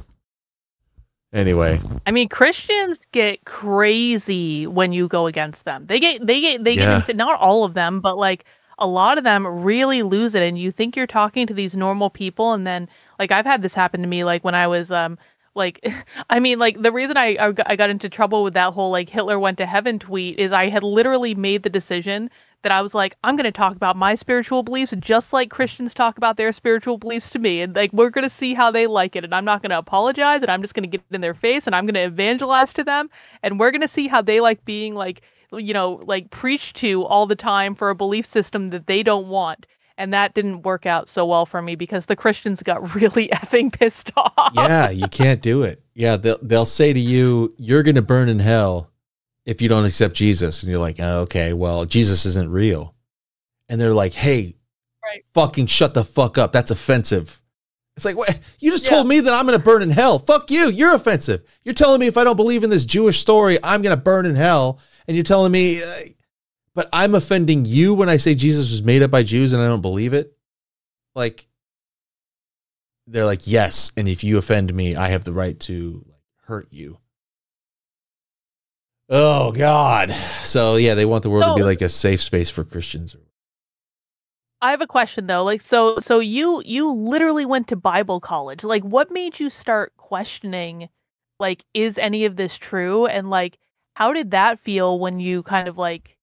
Anyway, I mean, Christians get crazy when you go against them. They get they get they Yeah. get insane. Not all of them, but like a lot of them really lose it. And you think you're talking to these normal people, and then like I've had this happen to me. Like when I was um like I mean like the reason I I got- into trouble with that whole like Hitler went to heaven tweet is I had literally made the decision that I was like, I'm going to talk about my spiritual beliefs just like Christians talk about their spiritual beliefs to me. And like, we're going to see how they like it. And I'm not going to apologize. And I'm just going to get in their face and I'm going to evangelize to them. And we're going to see how they like being like, you know, like preached to all the time for a belief system that they don't want. And that didn't work out so well for me because the Christians got really effing pissed off. yeah, you can't do it. Yeah, they'll they'll say to you, "You're going to burn in hell if you don't accept Jesus," and you're like, oh, "Okay, well, Jesus isn't real," and they're like, "Hey, Right. fucking shut the fuck up. That's offensive." It's like, what? You just Yeah. told me that I'm going to burn in hell. Fuck you. You're offensive. You're telling me if I don't believe in this Jewish story, I'm going to burn in hell, and you're telling me, uh, but I'm offending you when I say Jesus was made up by Jews and I don't believe it. Like, they're like, yes, and if you offend me, I have the right to hurt you. Oh God. So yeah, they want the world to be like a safe space for Christians. I have a question though. Like so so you you literally went to Bible college. Like what made you start questioning like is any of this true and like how did that feel when you kind of like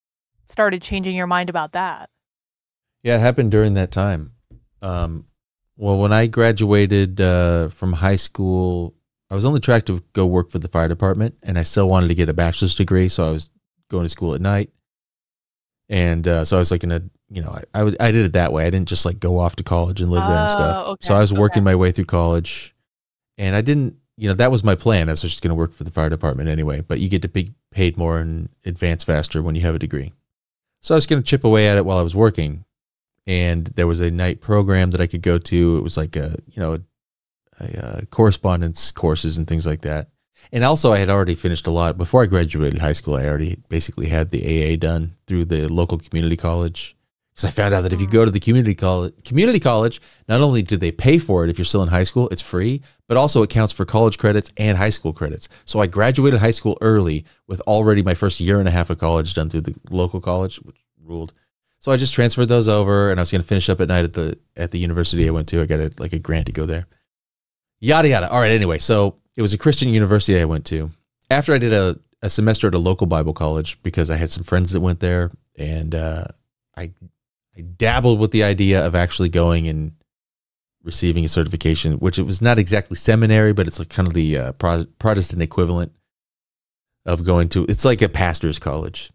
started changing your mind about that? Yeah, it happened during that time. Um, well, when I graduated uh, from high school, I was on the track to go work for the fire department, and I still wanted to get a bachelor's degree, so I was going to school at night. And uh, so I was like in a, you know, I, I, was- I did it that way. I didn't just like go off to college and live there and Oh, stuff. okay, So I was okay. working my way through college, and I didn't, you know, that was my plan. I was just going to work for the fire department anyway. But you get to be paid more and advance faster when you have a degree. So I was going to chip away at it while I was working and there was a night program that I could go to. It was like a you know a, a, correspondence courses and things like that. And also, I had already finished a lot before I graduated high school. I already basically had the AA done through the local community college because I found out that if you go to the community college, community college, not only do they pay for it if you're still in high school, it's free, but also it counts for college credits and high school credits. So I graduated high school early with already my first year and a half of college done through the local college, which ruled. So I just transferred those over, and I was going to finish up at night at the at the university I went to. I got a, like a grant to go there. Yada yada. All right. Anyway, so it was a Christian university I went to. After I did a, a semester at a local Bible college because I had some friends that went there, and uh, I I dabbled with the idea of actually going and receiving a certification, which it was not exactly seminary, but it's like kind of the uh, Pro- Protestant equivalent of going to. It's like a pastor's college,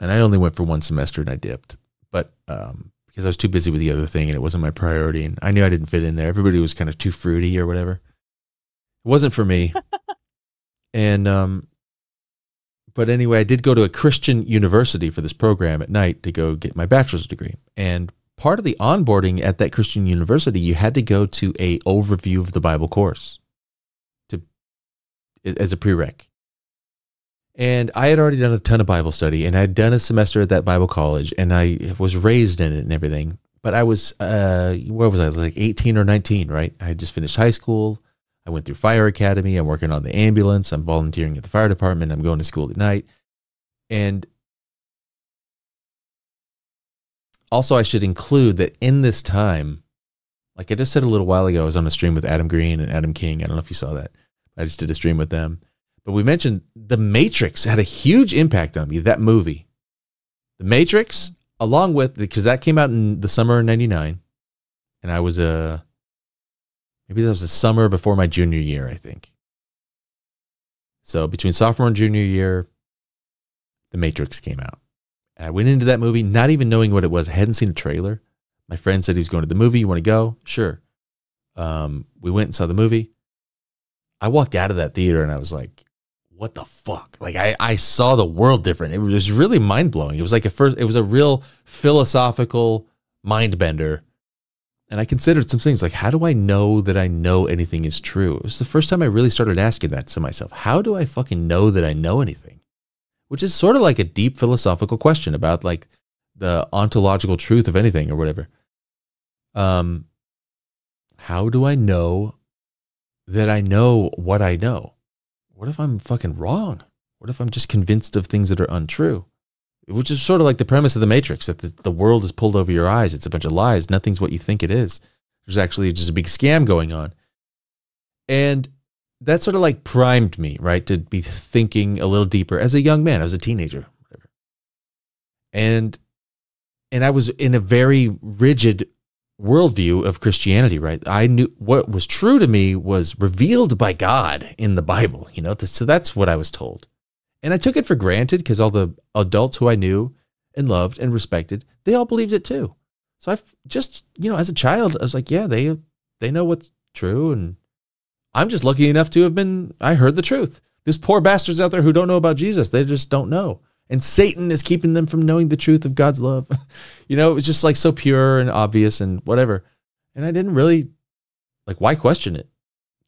and I only went for one semester and I dipped but um, because I was too busy with the other thing and it wasn't my priority, and I knew I didn't fit in there. Everybody was kind of too fruity or whatever. It wasn't for me. and um, but anyway, I did go to a Christian university for this program at night to go get my bachelor's degree. And part of the onboarding at that Christian university, you had to go to a overview of the Bible course to as a prereq. And I had already done a ton of Bible study and I'd done a semester at that Bible college and I was raised in it and everything. but I was uh where was I? Like 18 or 19, right? I had just finished high school. I went through fire academy. I'm working on the ambulance. I'm volunteering at the fire department. I'm going to school at night. And also I should include that in this time, like I just said a little while ago, I was on a stream with Adam Green and Adam King. I don't know if you saw that. I just did a stream with them. But we mentioned The Matrix had a huge impact on me, that movie. The Matrix, along with, because that came out in the summer of 99. And I was a, maybe that was the summer before my junior year, I think. So between sophomore and junior year, The Matrix came out. And I went into that movie not even knowing what it was. I hadn't seen a trailer. My friend said he was going to the movie. You want to go? Sure. Um, we went and saw the movie. I walked out of that theater and I was like, what the fuck? Like I, I saw the world different. It was really mind blowing. It was like a first, it was a real philosophical mind bender. And I considered some things like, how do I know that I know anything is true? It was the first time I really started asking that to myself. How do I fucking know that I know anything? Which is sort of like a deep philosophical question about like the ontological truth of anything or whatever. Um, how do I know that I know what I know? What if I'm fucking wrong? What if I'm just convinced of things that are untrue? Which is sort of like the premise of the Matrix that the, the world is pulled over your eyes. It's a bunch of lies. Nothing's what you think it is. There's actually just a big scam going on. And that sort of like primed me, right, to be thinking a little deeper as a young man. I was a teenager, whatever. And and I was in a very rigid worldview of Christianity, right? I knew what was true to me was revealed by God in the Bible, you know? So that's what I was told. And I took it for granted because all the adults who I knew and loved and respected, they all believed it too. So I just, you know, as a child, I was like, yeah, they they know what's true and I'm just lucky enough to have been I heard the truth. There's poor bastards out there who don't know about Jesus. They just don't know and Satan is keeping them from knowing the truth of God's love. you know, it was just like so pure and obvious and whatever. And I didn't really like why question it?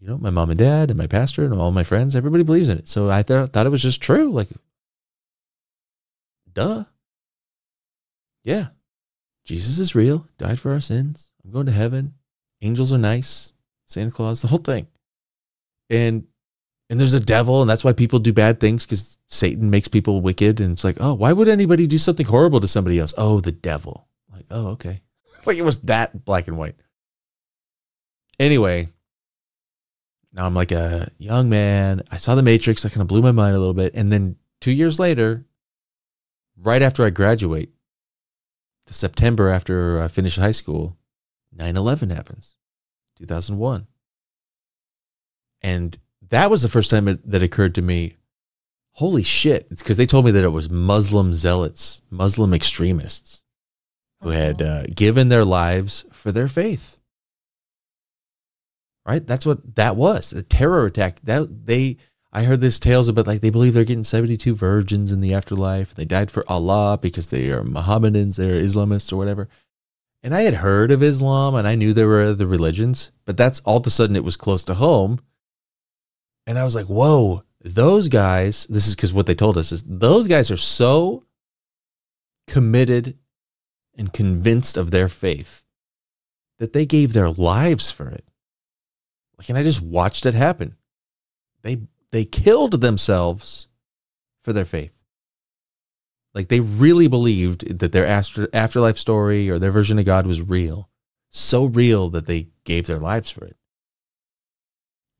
You know, my mom and dad and my pastor and all my friends, everybody believes in it. So I th- thought it was just true. Like, duh. Yeah. Jesus is real, died for our sins. I'm going to heaven. Angels are nice. Santa Claus, the whole thing. And and there's a devil, and that's why people do bad things because Satan makes people wicked. And it's like, oh, why would anybody do something horrible to somebody else? Oh, the devil. Like, oh, okay. like it was that black and white. Anyway, now I'm like a young man. I saw The Matrix. That kind of blew my mind a little bit. And then two years later, right after I graduate, the September after I finish high school, 9 11 happens, 2001. And that was the first time it, that occurred to me holy shit it's because they told me that it was muslim zealots muslim extremists who had uh, given their lives for their faith right? That's what that was the terror attack. That they i heard this tales about like they believe they're getting 72 virgins in the afterlife. They died for allah because they are mohammedans they're islamists or whatever. And i had heard of islam and i knew there were other religions but that's all of a sudden it was close to home. And I was like, whoa, those guys, this is because what they told us is those guys are so committed and convinced of their faith that they gave their lives for it. Like, and I just watched it happen. They they killed themselves for their faith. Like they really believed that their after, afterlife story or their version of God was real. So real that they gave their lives for it.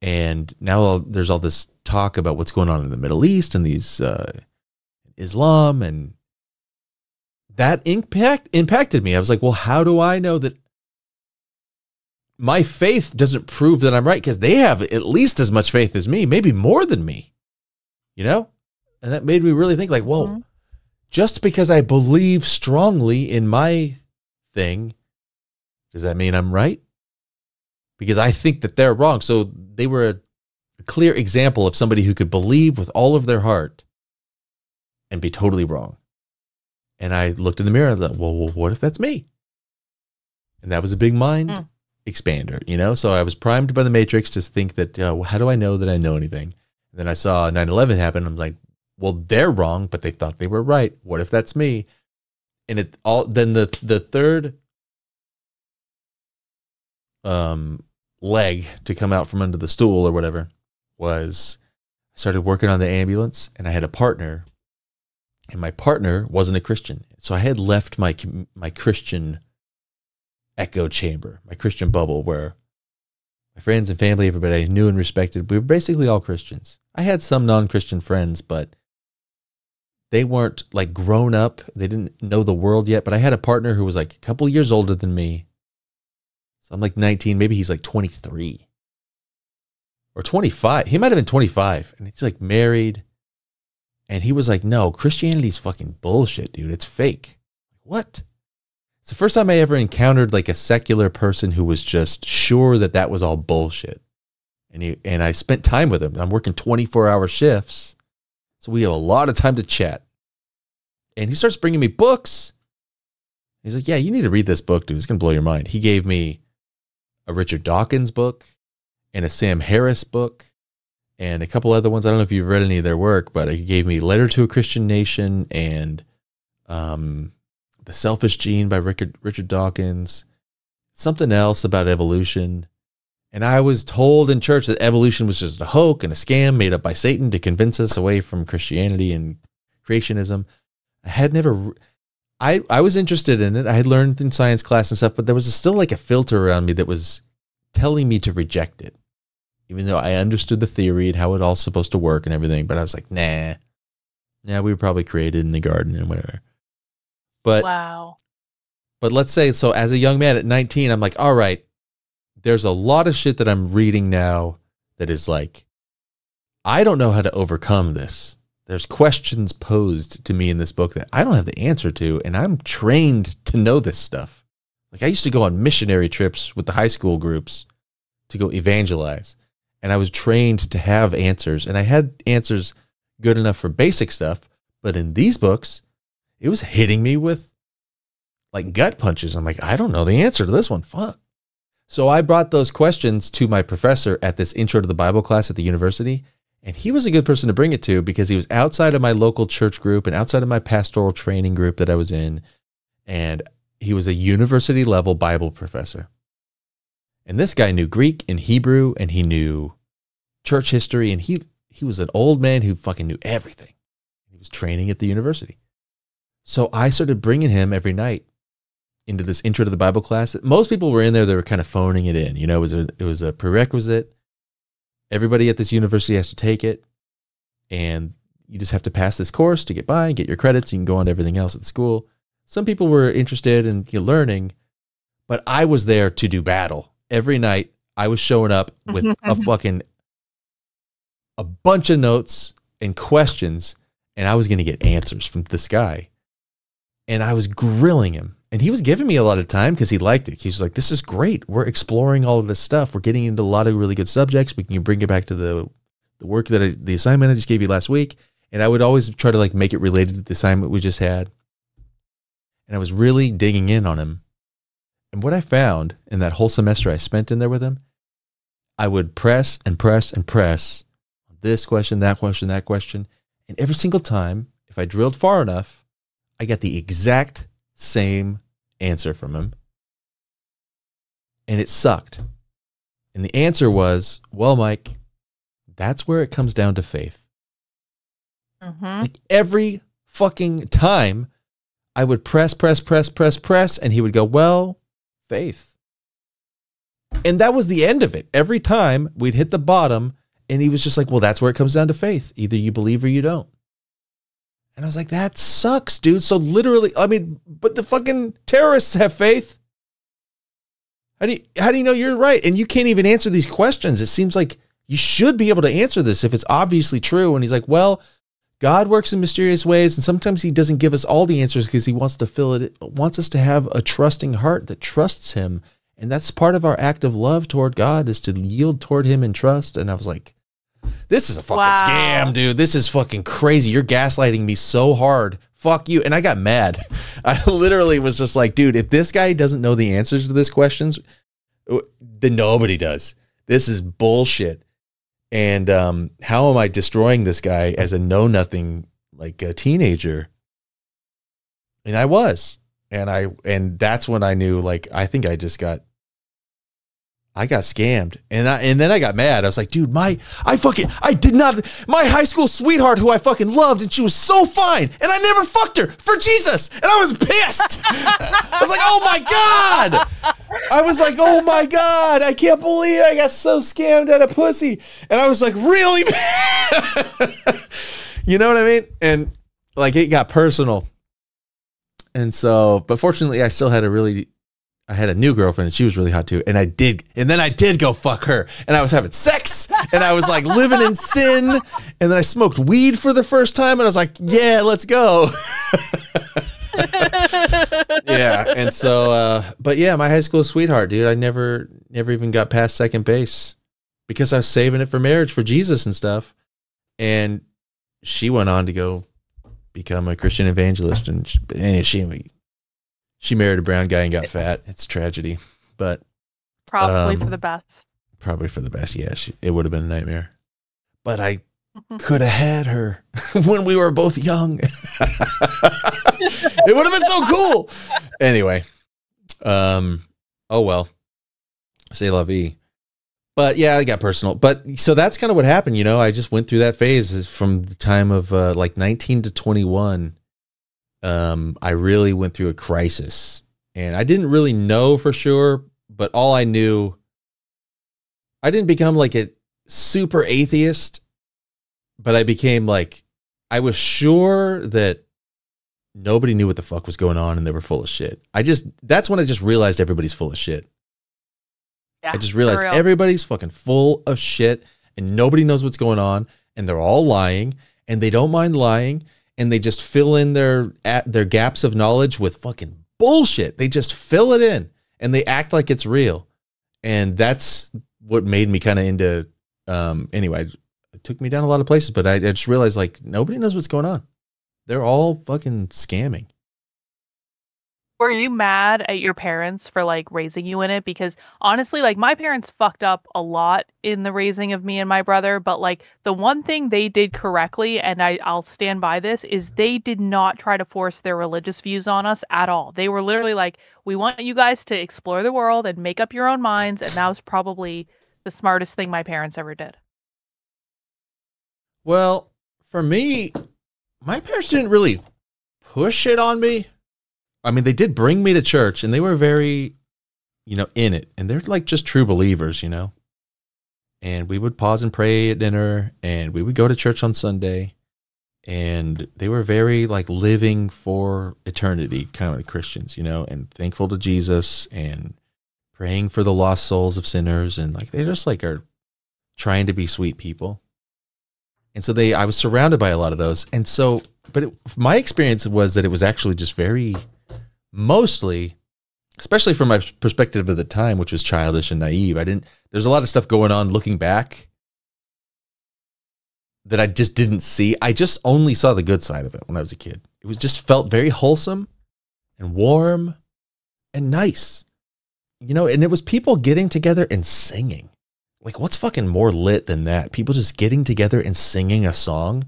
And now there's all this talk about what's going on in the Middle East and these uh, Islam and that impact impacted me. I was like, well, how do I know that my faith doesn't prove that I'm right? Because they have at least as much faith as me, maybe more than me. You know? And that made me really think like, well, mm-hmm. just because I believe strongly in my thing, does that mean I'm right? because I think that they're wrong. So they were a, a clear example of somebody who could believe with all of their heart and be totally wrong. And I looked in the mirror and thought, well, well what if that's me? And that was a big mind mm. Expander, you know? So I was primed by the Matrix to think that, uh, well, how do I know that I know anything? And then I saw 9 11 happen. I'm like, well, they're wrong, but they thought they were right. What if that's me? And it all, then the, the third um, leg to come out from under the stool or whatever was I started working on the ambulance and I had a partner and my partner wasn't a Christian. So I had left my my Christian echo chamber, my Christian bubble where my friends and family, everybody I knew and respected, we were basically all Christians. I had some non-Christian friends, but they weren't like grown up. They didn't know the world yet, but I had a partner who was like a couple years older than me. So I'm like 19, maybe he's like 23 or 25. He might have been 25 and he's like married and he was like, no, Christianity's fucking bullshit, dude. It's fake. What? The first time I ever encountered like a secular person who was just sure that that was all bullshit. And he, and I spent time with him. I'm working 24 hour shifts. So we have a lot of time to chat. And he starts bringing me books. He's like, yeah, you need to read this book, dude. It's going to blow your mind. He gave me a Richard Dawkins book and a Sam Harris book and a couple other ones. I don't know if you've read any of their work, but he gave me Letter to a Christian Nation and um, The Selfish Gene by Richard, Richard Dawkins, something else about evolution. And I was told in church that evolution was just a hoax and a scam made up by Satan to convince us away from Christianity and creationism. I had never, I, I was interested in it. I had learned in science class and stuff, but there was still like a filter around me that was telling me to reject it even though I understood the theory and how it all supposed to work and everything. But I was like, nah, yeah, we were probably created in the garden and whatever. But wow. But let's say so as a young man at 19, I'm like, all right, there's a lot of shit that I'm reading now that is like, I don't know how to overcome this. There's questions posed to me in this book that I don't have the answer to, and I'm trained to know this stuff. Like I used to go on missionary trips with the high school groups to go evangelize and I was trained to have answers, and I had answers good enough for basic stuff. But in these books, it was hitting me with like gut punches. I'm like, I don't know the answer to this one. Fuck. So I brought those questions to my professor at this intro to the Bible class at the university. And he was a good person to bring it to because he was outside of my local church group and outside of my pastoral training group that I was in. And he was a university level Bible professor. And this guy knew Greek and Hebrew and he knew church history and he he was an old man who fucking knew everything. He was training at the university. So I started bringing him every night into this intro to the Bible class. Most people were in there, they were kind of phoning it in. You know, it was a, it was a prerequisite. Everybody at this university has to take it. And you just have to pass this course to get by and get your credits. You can go on to everything else at school. Some people were interested in you know, learning, but I was there to do battle every night I was showing up with a fucking a bunch of notes and questions, and I was going to get answers from this guy. And I was grilling him, and he was giving me a lot of time because he liked it. He's like, "This is great. We're exploring all of this stuff. We're getting into a lot of really good subjects. We can bring it back to the the work that I, the assignment I just gave you last week." And I would always try to like make it related to the assignment we just had. And I was really digging in on him and what I found in that whole semester I spent in there with him, I would press and press and press on this question, that question, that question. And every single time, if I drilled far enough, I got the exact same answer from him. And it sucked. And the answer was, well, Mike, that's where it comes down to faith. Mm-hmm. Like every fucking time I would press, press, press, press, press, and he would go, well, faith. And that was the end of it. Every time we'd hit the bottom, and he was just like, well, that's where it comes down to faith. Either you believe or you don't. And I was like, that sucks, dude. So literally, I mean, but the fucking terrorists have faith. How do you, how do you know you're right? And you can't even answer these questions. It seems like you should be able to answer this if it's obviously true. And he's like, well, God works in mysterious ways, and sometimes He doesn't give us all the answers because He wants to fill it, wants us to have a trusting heart that trusts Him, and that's part of our act of love toward God is to yield toward Him in trust. And I was like, "This is a fucking wow. scam, dude. This is fucking crazy. You're gaslighting me so hard. Fuck you." And I got mad. I literally was just like, "Dude, if this guy doesn't know the answers to these questions, then nobody does. This is bullshit." and um, how am I destroying this guy as a know nothing like a teenager? And I was, and I and that's when I knew like I think I just got I got scammed, and I and then I got mad. I was like, dude, my I fucking I did not my high school sweetheart who I fucking loved, and she was so fine, and I never fucked her for Jesus, and I was pissed. I was like, oh my god. I was like, oh my god, I can't believe I got so scammed at a pussy, and I was like, really. you know what I mean? And like it got personal, and so, but fortunately, I still had a really I had a new girlfriend and she was really hot too. And I did, and then I did go fuck her. And I was having sex and I was like living in sin. And then I smoked weed for the first time and I was like, yeah, let's go. yeah. And so, uh, but yeah, my high school sweetheart, dude, I never, never even got past second base because I was saving it for marriage for Jesus and stuff. And she went on to go become a Christian evangelist and she, and she she married a brown guy and got fat. It's tragedy, but Probably Um, for the best. probably for the best. Yeah, she, it would have been a nightmare. But I could have had her when we were both young. it would have been so cool. Anyway, um, oh well, say la vie. But yeah, I got personal. But so that's kind of what happened. You know, I just went through that phase from the time of uh, like 19 to 21. Um, I really went through a crisis, and I didn't really know for sure. But all I knew, I didn't become like a super atheist, but I became like I was sure that nobody knew what the fuck was going on and they were full of shit. I just that's when I just realized everybody's full of shit. Yeah, I just realized real. everybody's fucking full of shit and nobody knows what's going on and they're all lying and they don't mind lying and they just fill in their at their gaps of knowledge with fucking bullshit. They just fill it in and they act like it's real. And that's what made me kind of into um anyway, it took me down a lot of places, but I, I just realized like nobody knows what's going on. They're all fucking scamming. Were you mad at your parents for like raising you in it? Because honestly, like my parents fucked up a lot in the raising of me and my brother, but like the one thing they did correctly, and I, I'll stand by this, is they did not try to force their religious views on us at all. They were literally like, we want you guys to explore the world and make up your own minds. And that was probably the smartest thing my parents ever did. Well, for me, my parents didn't really push it on me. I mean, they did bring me to church and they were very, you know, in it. And they're like just true believers, you know. And we would pause and pray at dinner and we would go to church on Sunday. And they were very like living for eternity kind of Christians, you know, and thankful to Jesus and praying for the lost souls of sinners. And like they just like are trying to be sweet people and so they i was surrounded by a lot of those and so but it, my experience was that it was actually just very mostly especially from my perspective of the time which was childish and naive i didn't there's a lot of stuff going on looking back that i just didn't see i just only saw the good side of it when i was a kid it was just felt very wholesome and warm and nice you know and it was people getting together and singing like, what's fucking more lit than that? People just getting together and singing a song.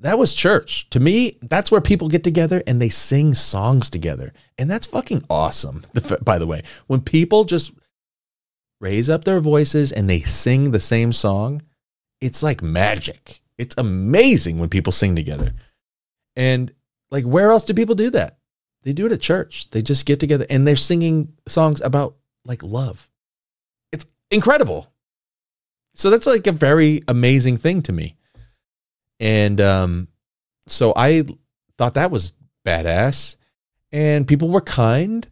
That was church. To me, that's where people get together and they sing songs together. And that's fucking awesome. By the way, when people just raise up their voices and they sing the same song, it's like magic. It's amazing when people sing together. And like, where else do people do that? They do it at church. They just get together and they're singing songs about like love It's incredible. So that's like a very amazing thing to me. And um, so I thought that was badass. And people were kind,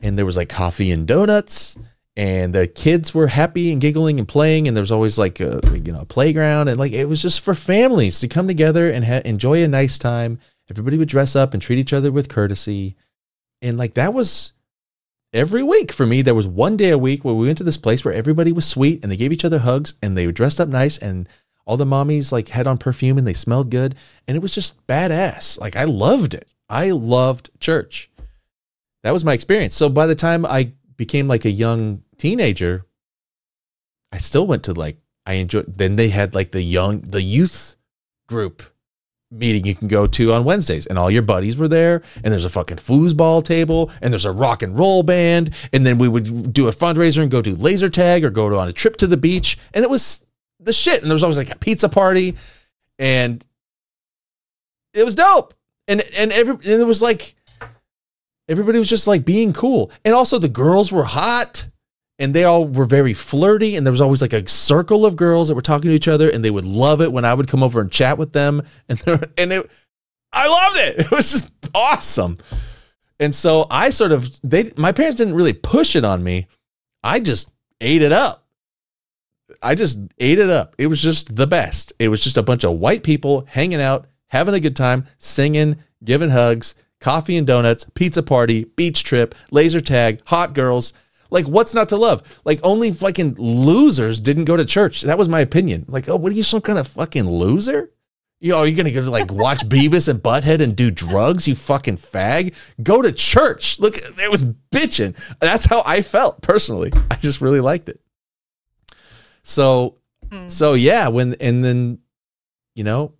and there was like coffee and donuts, and the kids were happy and giggling and playing, and there was always like a you know a playground, and like it was just for families to come together and enjoy a nice time. Everybody would dress up and treat each other with courtesy, and like that was every week for me there was one day a week where we went to this place where everybody was sweet and they gave each other hugs and they were dressed up nice and all the mommies like had on perfume and they smelled good and it was just badass. Like i loved it. I loved church. That was my experience. So by the time i became like a young teenager i still went to like i enjoyed then they had like the young the youth group meeting you can go to on Wednesdays, and all your buddies were there, and there's a fucking foosball table, and there's a rock and roll band, and then we would do a fundraiser and go do laser tag or go on a trip to the beach, and it was the shit. And there was always like a pizza party, and it was dope. And and every and it was like everybody was just like being cool, and also the girls were hot and they all were very flirty and there was always like a circle of girls that were talking to each other and they would love it when I would come over and chat with them and and it I loved it. It was just awesome. And so I sort of they my parents didn't really push it on me. I just ate it up. I just ate it up. It was just the best. It was just a bunch of white people hanging out, having a good time, singing, giving hugs, coffee and donuts, pizza party, beach trip, laser tag, hot girls. Like, what's not to love? Like, only fucking losers didn't go to church. That was my opinion. Like, oh, what are you, some kind of fucking loser? You oh, know, are you gonna go like watch Beavis and Butthead and do drugs? You fucking fag. Go to church. Look, it was bitching. That's how I felt personally. I just really liked it. So, Hmm. so yeah. When and then, you know,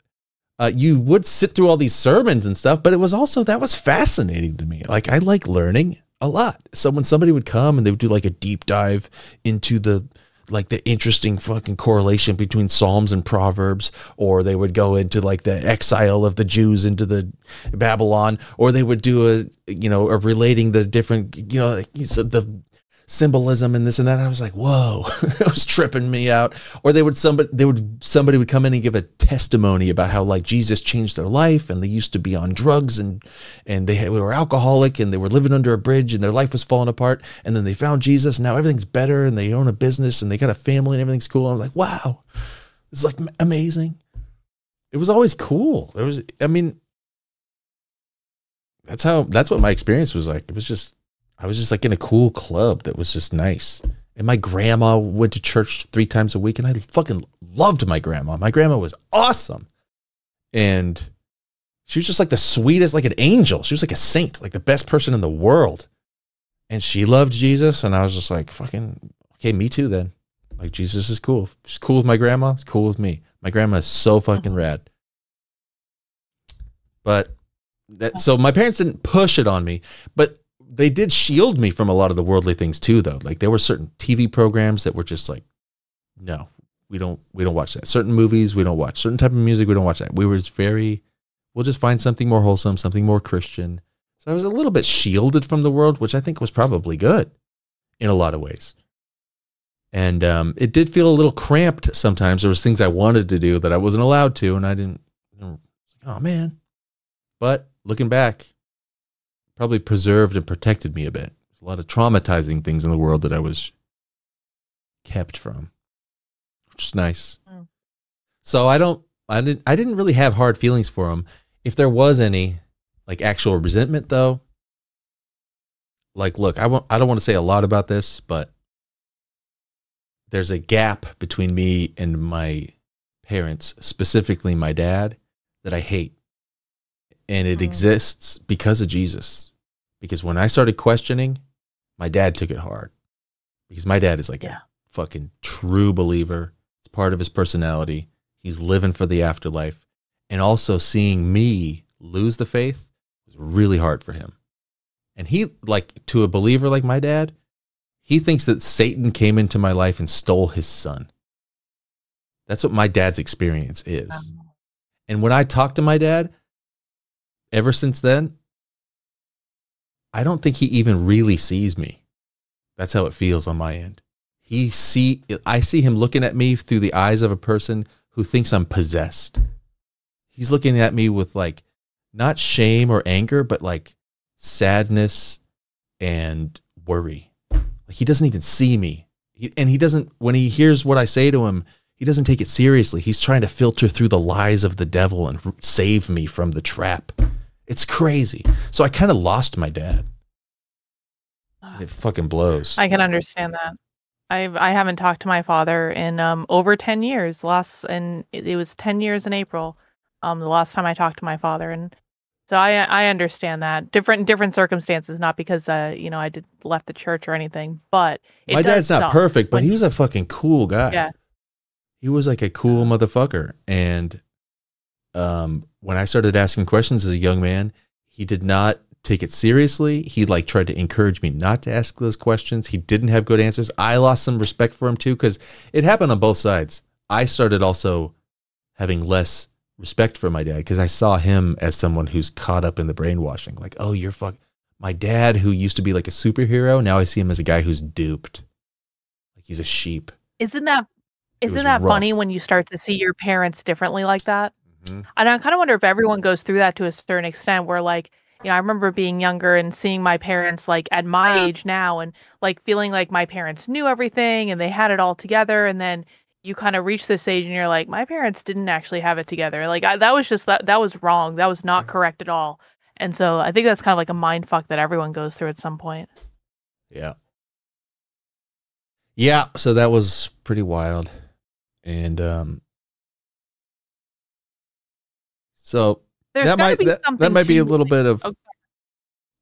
uh, you would sit through all these sermons and stuff, but it was also that was fascinating to me. Like I like learning a lot. So when somebody would come and they would do like a deep dive into the like the interesting fucking correlation between Psalms and Proverbs, or they would go into like the exile of the Jews into the Babylon, or they would do a you know a relating the different you know like the symbolism and this and that. I was like, whoa, it was tripping me out. Or they would somebody they would somebody would come in and give a testimony about how like Jesus changed their life and they used to be on drugs and and they, had, were alcoholic and they were living under a bridge and their life was falling apart and then they found Jesus and now everything's better and they own a business and they got a family and everything's cool. I was like, wow, is like amazing. It was always cool. It was, I mean, that's how that's what my experience was like. It was just I was just like in a cool club that was just nice. And my grandma went to church three times a week, and I fucking loved my grandma. My grandma was awesome. And she was just like the sweetest, like an angel. She was like a saint, like the best person in the world. And she loved Jesus. And I was just like, fucking, okay, me too then. Like, Jesus is cool. She's cool with my grandma. It's cool with me. My grandma is so fucking rad. But that, so my parents didn't push it on me, but they did shield me from a lot of the worldly things too though. Like there were certain tv programs that were just like no we don't we don't watch that. Certain movies we don't watch. Certain type of music we don't watch that. We were very we'll just find something more wholesome something more christian. So i was a little bit shielded from the world which i think was probably good in a lot of ways. And um, it did feel a little cramped sometimes. There was things i wanted to do that i wasn't allowed to and i didn't you know, oh man. But looking back probably preserved and protected me a bit. There's a lot of traumatizing things in the world that I was kept from, which is nice. Mm. So I don't, I didn't, I didn't really have hard feelings for him. If there was any, like actual resentment, though, like, look, I won't, I don't want to say a lot about this, but there's a gap between me and my parents, specifically my dad, that I hate and it Mm. exists because of Jesus. Because when I started questioning, my dad took it hard. Because my dad is like Yeah. a fucking true believer. It's part of his personality. He's living for the afterlife. And also seeing me lose the faith was really hard for him. And he, like, to a believer like my dad, he thinks that Satan came into my life and stole his son. That's what my dad's experience is. And when I talk to my dad, ever since then, I don't think he even really sees me. That's how it feels on my end. He see I see him looking at me through the eyes of a person who thinks I'm possessed. He's looking at me with like not shame or anger, but like sadness and worry. Like he doesn't even see me. He, and he doesn't when he hears what I say to him, he doesn't take it seriously. He's trying to filter through the lies of the devil and save me from the trap. It's crazy. So I kind of lost my dad. It fucking blows. I can understand that. I've I haven't talked to my father in um over ten years. Last and it, it was ten years in April. Um, the last time I talked to my father, and so I I understand that different different circumstances, not because uh you know I did left the church or anything, but it my dad's not suck perfect, but he was a fucking cool guy. Yeah. He was like a cool motherfucker. And um, when I started asking questions as a young man, he did not take it seriously. He like tried to encourage me not to ask those questions. He didn't have good answers. I lost some respect for him too because it happened on both sides. I started also having less respect for my dad because I saw him as someone who's caught up in the brainwashing. Like, oh, you're fuck. My dad, who used to be like a superhero, now I see him as a guy who's duped. Like he's a sheep. Isn't that isn't that rough. funny when you start to see your parents differently like that? Mhm. And I kind of wonder if everyone goes through that to a certain extent where like, you know, I remember being younger and seeing my parents like at my age now and like feeling like my parents knew everything and they had it all together and then you kind of reach this age and you're like my parents didn't actually have it together. Like I, that was just that that was wrong. That was not correct at all. And so I think that's kind of like a mind fuck that everyone goes through at some point. Yeah. Yeah, so that was pretty wild. And um so There's that might be that, that might be a little bit of Oh,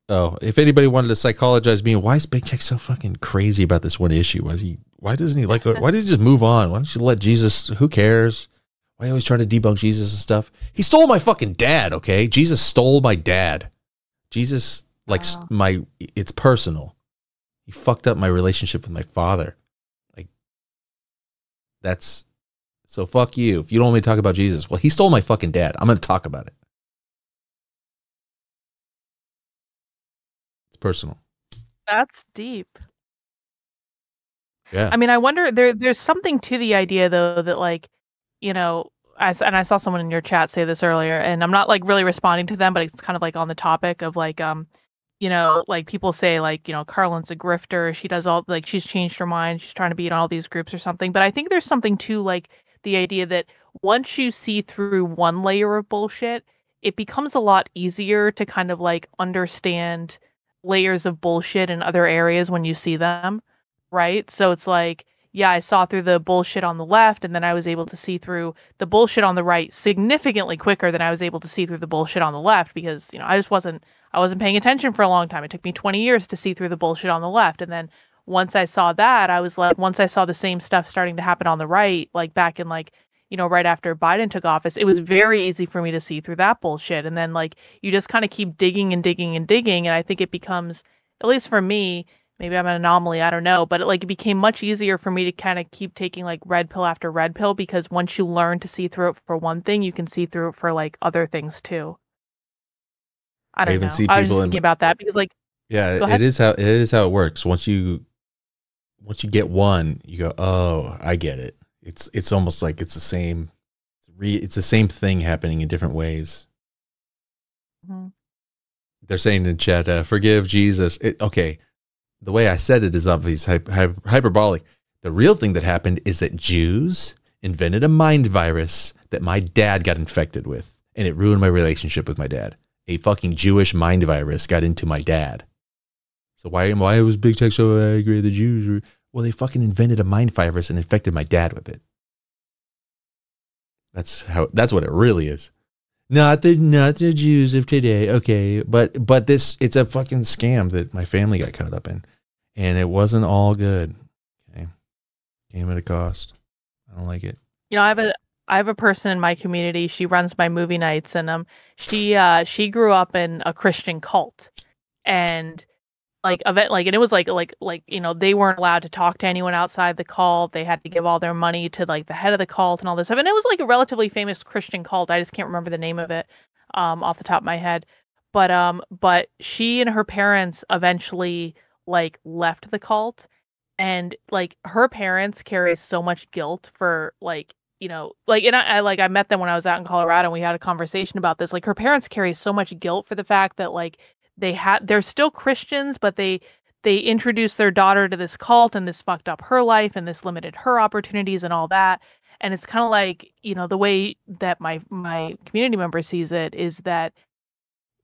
oh if anybody wanted to psychologize me why is big tech so fucking crazy about this one issue? Why is he why doesn't he like why does he just move on? Why don't you let jesus who cares? Why are you always trying to debunk jesus and stuff? He stole my fucking dad okay? Jesus stole my dad. Jesus like Wow. my it's personal. He fucked up my relationship with my father. Like that's so fuck you. If you don't want me to talk about jesus well he stole my fucking dad. I'm gonna talk about it. It's personal. That's deep. yeah. I mean, I wonder there there's something to the idea though that like, you know, I and I saw someone in your chat say this earlier and I'm not like really responding to them, but it's kind of like on the topic of like um you know, like people say like, you know, Karlyn's a grifter, she does all like she's changed her mind, she's trying to be in all these groups or something. But I think there's something to like the idea that once you see through one layer of bullshit, it becomes a lot easier to kind of like understand layers of bullshit in other areas when you see them right? So it's like, yeah, I saw through the bullshit on the left, and then I was able to see through the bullshit on the right significantly quicker than I was able to see through the bullshit on the left because you know I just wasn't I wasn't paying attention for a long time. It took me 20 years to see through the bullshit on the left, and then once I saw that, I was like, once I saw the same stuff starting to happen on the right, like back in like you know right after Biden took office, it was mm-hmm. very easy for me to see through that bullshit, and then like you just kind of keep digging and digging and digging, and I think it becomes at least for me maybe I'm an anomaly, I don't know, but it like it became much easier for me to kind of keep taking like red pill after red pill because once you learn to see through it for one thing, you can see through it for like other things too. I don't even know. see I was people just in- thinking about that because like Yeah, it is how it is how it works. Once you once you get one, you go, "Oh, I get it." It's it's almost like it's the same it's, the same thing happening in different ways. Mhm. They're saying in chat, uh, "Forgive Jesus." It, okay, the way I said it is obvious hy- hy- hyperbolic. The real thing that happened is that Jews invented a mind virus that my dad got infected with, and it ruined my relationship with my dad. A fucking Jewish mind virus got into my dad. So why why was Big Tech so angry at the Jews? were- Well, they fucking invented a mind virus and infected my dad with it. That's how that's what it really is. Not the not the Jews of today. Okay, but but this it's a fucking scam that my family got caught up in, and it wasn't all good. Okay, came at a cost. I don't like it. you know, I have a I have a person in my community. She runs my movie nights, and um, she uh she grew up in a Christian cult, and like event like and it was like like like you know they weren't allowed to talk to anyone outside the cult. They had to give all their money to like the head of the cult and all this stuff. And it was like a relatively famous Christian cult. I just can't remember the name of it um off the top of my head. But um but she and her parents eventually like left the cult and like her parents carry so much guilt for like you know like and I, I like i met them when i was out in colorado and we had a conversation about this like her parents carry so much guilt for the fact that like they had they're still christians but they they introduced their daughter to this cult and this fucked up her life and this limited her opportunities and all that. And it's kind of like you know the way that my my community member sees it is that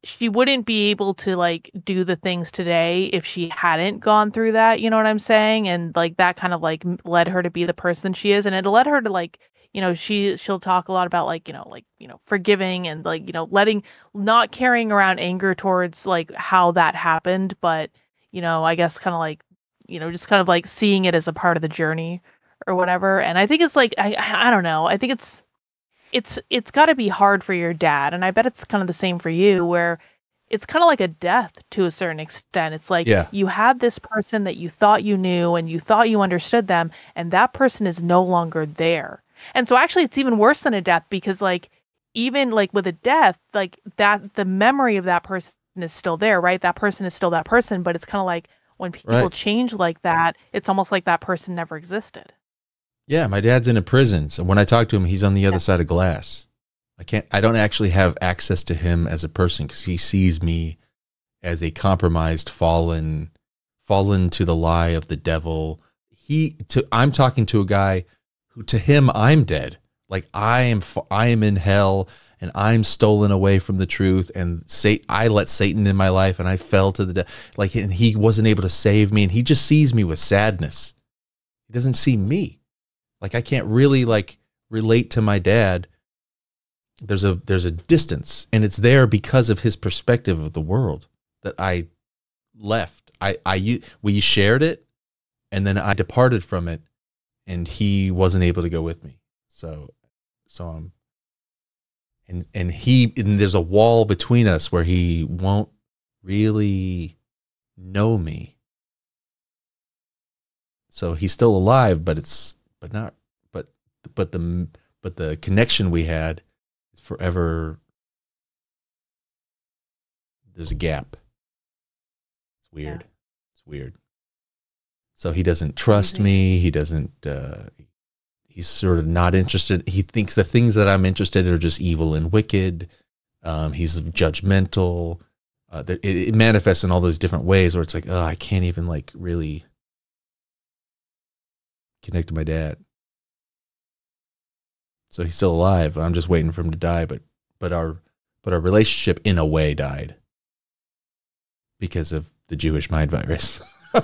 she wouldn't be able to like do the things today if she hadn't gone through that you know what i'm saying? And like that kind of like led her to be the person she is. And it led her to like you know she she'll talk a lot about like you know like you know forgiving and like you know letting not carrying around anger towards like how that happened but you know i guess kind of like you know just kind of like seeing it as a part of the journey or whatever. And i think it's like i i don't know. I think it's it's it's got to be hard for your dad and i bet it's kind of the same for you where it's kind of like a death to a certain extent. It's like Yeah. you had this person that you thought you knew and you thought you understood them and that person is no longer there and so actually it's even worse than a death because like even like with a death like that the memory of that person is still there right that person is still that person but it's kind of like when people Right. change like that it's almost like that person never existed Yeah, my dad's in a prison. So when I talk to him, he's on the other side of glass. I can't I don't actually have access to him as a person cuz he sees me as a compromised fallen fallen to the lie of the devil. He to I'm talking to a guy who to him I'm dead. Like I am I am in hell and I'm stolen away from the truth and say I let Satan in my life and I fell to the de- like and he wasn't able to save me and he just sees me with sadness. He doesn't see me like i can't really like relate to my dad there's a there's a distance and it's there because of his perspective of the world that i left I, I, we shared it and then i departed from it and he wasn't able to go with me. So so I'm, and and he and there's a wall between us where he won't really know me. So he's still alive but it's but not but but the but the connection we had is forever there's a gap. It's weird. It's weird so he doesn't trust Crazy. me. He doesn't uh he's sort of not interested. He thinks the things that i'm interested in are just evil and wicked. Um he's judgmental. Uh, it, it manifests in all those different ways where it's like oh i can't even like really connect to my dad. So he's still alive i'm just waiting for him to die but but our but our relationship in a way died because of the jewish mind virus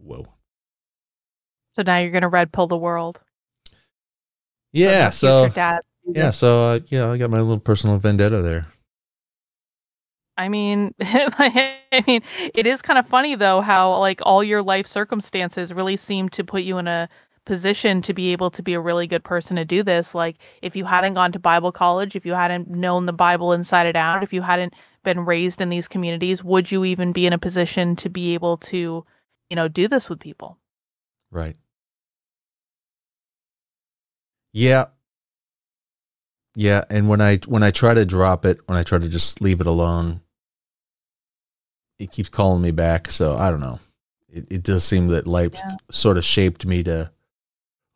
whoa so now you're gonna red pill the world yeah so dad. yeah so uh, yeah i got my little personal vendetta there I mean, I mean, it is kind of funny though how like all your life circumstances really seem to put you in a position to be able to be a really good person to do this. Like if you hadn't gone to Bible college, if you hadn't known the Bible inside and out, if you hadn't been raised in these communities, would you even be in a position to be able to, you know, do this with people? Right. Yeah. Yeah, and when I when I try to drop it, when I try to just leave it alone, it keeps calling me back. So I don't know. It it does seem that life Yeah. sort of shaped me to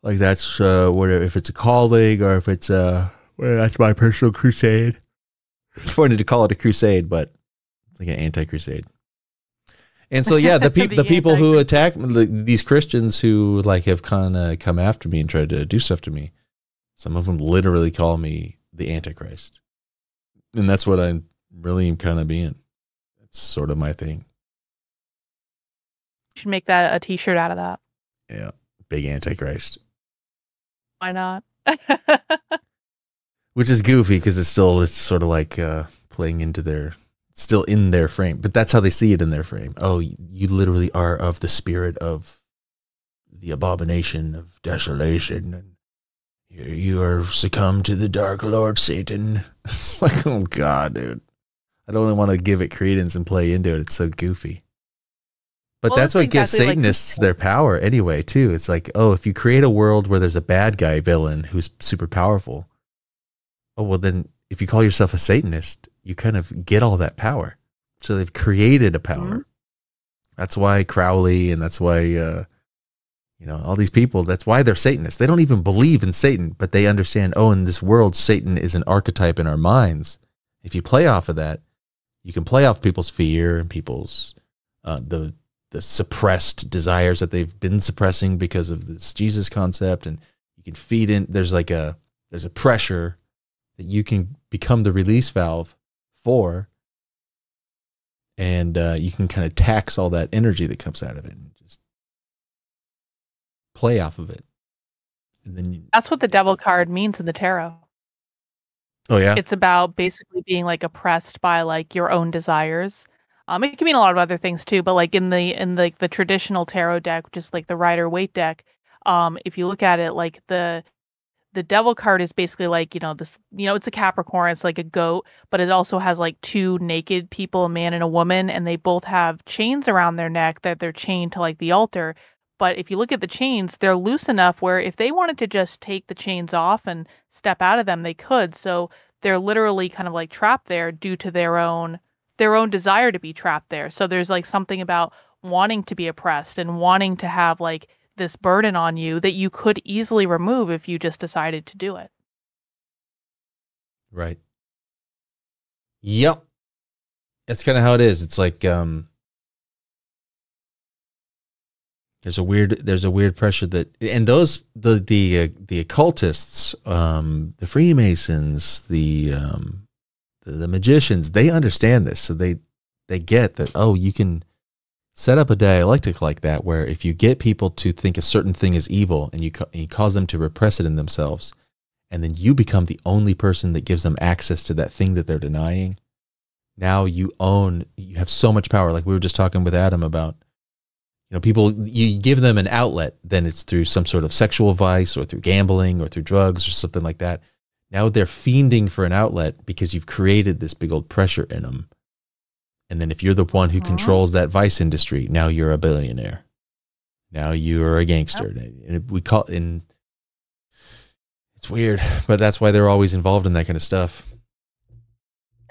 like that's uh whatever if it's a colleague or if it's uh well, that's my personal crusade. It's funny to call it a crusade, but it's like an anti-crusade. And so yeah, the people The the people who attack the- these Christians who like have kind of come after me and tried to do stuff to me. Some of them literally call me the Antichrist, and that's what I'm really am kind of being. That's sort of my thing. You should make that a t-shirt out of that. Yeah, big Antichrist, Why not? which is goofy because it's still it's sort of like uh, playing into their still in their frame, but that's how they see it in their frame. Oh, you literally are of the spirit of the abomination of desolation and you, you are succumbed to the dark lord satan. It's like oh god dude. I don't want to give it credence and play into it. It's so goofy. But Well, that's what gives exactly like satanists their power anyway too. It's like oh if you create a world where there's a bad guy villain who's super powerful oh well then if you call yourself a satanist you kind of get all that power. So they've created a power. Mhm. that's why crowley and that's why uh you know all these people that's why they're satanists. They don't even believe in satan but they understand oh in this world satan is an archetype in our minds. If you play off of that you can play off people's fear and people's uh, the the suppressed desires that they've been suppressing because of this jesus concept and you can feed in there's like a there's a pressure that you can become the release valve for and uh, you can kind of tax all that energy that comes out of it play off of it. And then you, That's what the devil card means in the tarot. oh yeah? It's about basically being like oppressed by like your own desires. Um it can mean a lot of other things too but like in the in the the traditional tarot deck which is like the rider waite deck um if you look at it like the the devil card is basically like you know this you know it's a capricorn it's like a goat but it also has like two naked people a man and a woman and they both have chains around their neck that they're chained to like the altar but if you look at the chains they're loose enough where if they wanted to just take the chains off and step out of them they could so they're literally kind of like trapped there due to their own their own desire to be trapped there so there's like something about wanting to be oppressed and wanting to have like this burden on you that you could easily remove if you just decided to do it. Right. Yep. That's kind of how it is. It's like um there's a weird there's a weird pressure that and those the the uh, the occultists um the freemasons the um the, the magicians they understand this. So they they get that oh you can set up a dialectic like that where if you get people to think a certain thing is evil and you, and you cause them to repress it in themselves and then you become the only person that gives them access to that thing that they're denying now you own you have so much power. Like we were just talking with adam about you know people you give them an outlet then it's through some sort of sexual vice or through gambling or through drugs or something like that now they're fiending for an outlet because you've created this big old pressure in them and then if you're the one who uh-huh. controls that vice industry, now you're a billionaire. Now you're a gangster. Yep. And we call in it's weird, but that's why they're always involved in that kind of stuff.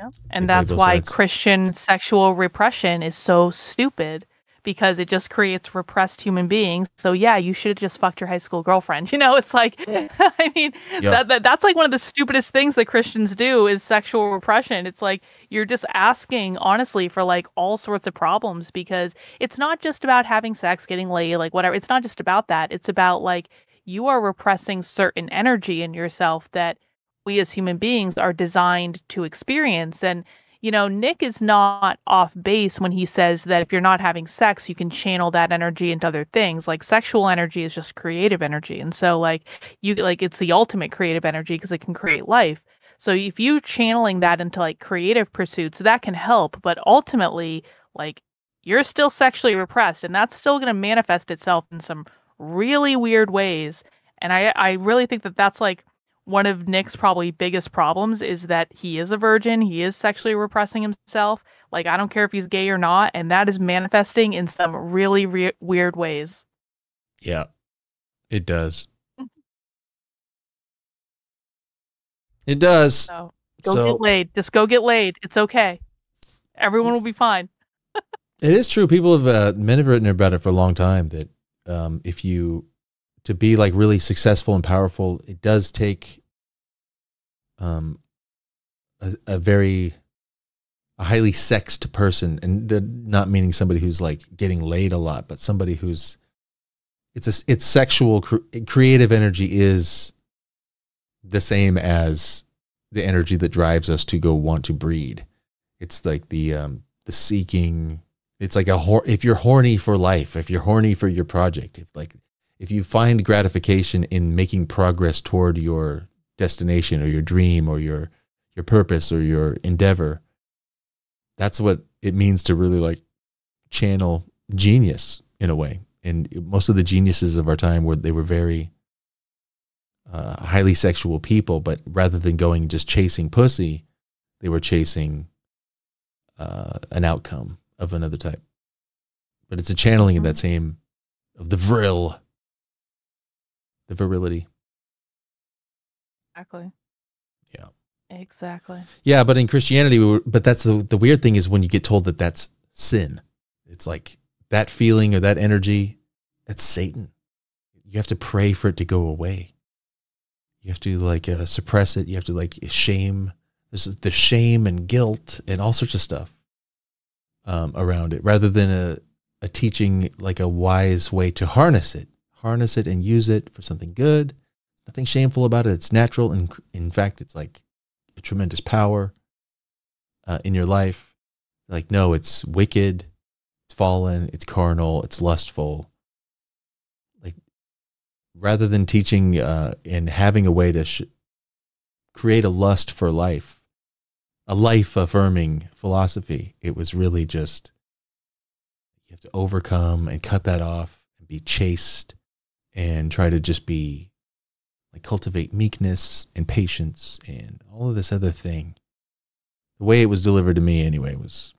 Yep. And that's why sides. Christian sexual repression is so stupid because it just creates repressed human beings. So yeah, you should have just fucked your high school girlfriend. You know, it's like I mean yep. that, that that's like one of the stupidest things that Christians do is sexual repression. It's like you're just asking honestly for like all sorts of problems because it's not just about having sex, getting laid, like whatever. It's not just about that. It's about like you are repressing certain energy in yourself that we as human beings are designed to experience and you know, Nick is not off base when he says that if you're not having sex, you can channel that energy into other things. Like sexual energy is just creative energy. And so like you like it's the ultimate creative energy because it can create life. So if you channeling that into like creative pursuits, that can help, but ultimately like you're still sexually repressed and that's still going to manifest itself in some really weird ways. And I I really think that that's like one of Nick's probably biggest problems is that he is a virgin. He is sexually repressing himself. Like, I don't care if he's gay or not. And that is manifesting in some really re- weird ways. Yeah, it does. it does. So, go so, get laid. Just go get laid. It's okay. Everyone will be fine. it is true. People have, uh, men have written about it for a long time that um, if you to be like really successful and powerful, it does take um a, a very a highly sexed person and not meaning somebody who's like getting laid a lot, but somebody who's it's a it's sexual creative energy is the same as the energy that drives us to go want to breed. It's like the um the seeking it's like a if you're horny for life, if you're horny for your project, if like if you find gratification in making progress toward your destination or your dream or your your purpose or your endeavor that's what it means to really like channel genius in a way and most of the geniuses of our time were they were very uh, highly sexual people but rather than going just chasing pussy they were chasing uh, an outcome of another type but it's a channeling of that mm-hmm. same of the vril the virility. Exactly. Yeah. Exactly. Yeah, but in Christianity, we were, but that's the the weird thing is when you get told that that's sin. It's like that feeling or that energy, that's Satan. You have to pray for it to go away. You have to like uh, suppress it. You have to like shame. This is the shame and guilt and all sorts of stuff um, around it, rather than a a teaching like a wise way to harness it harness it and use it for something good. Nothing shameful about it. It's natural. And in fact, it's like a tremendous power uh, in your life. Like, no, it's wicked, it's fallen, it's carnal, it's lustful. Like, rather than teaching uh, and having a way to create a lust for life, a life affirming philosophy, it was really just you have to overcome and cut that off and be chaste and try to just be like cultivate meekness and patience and all of this other thing. The way it was delivered to me anyway was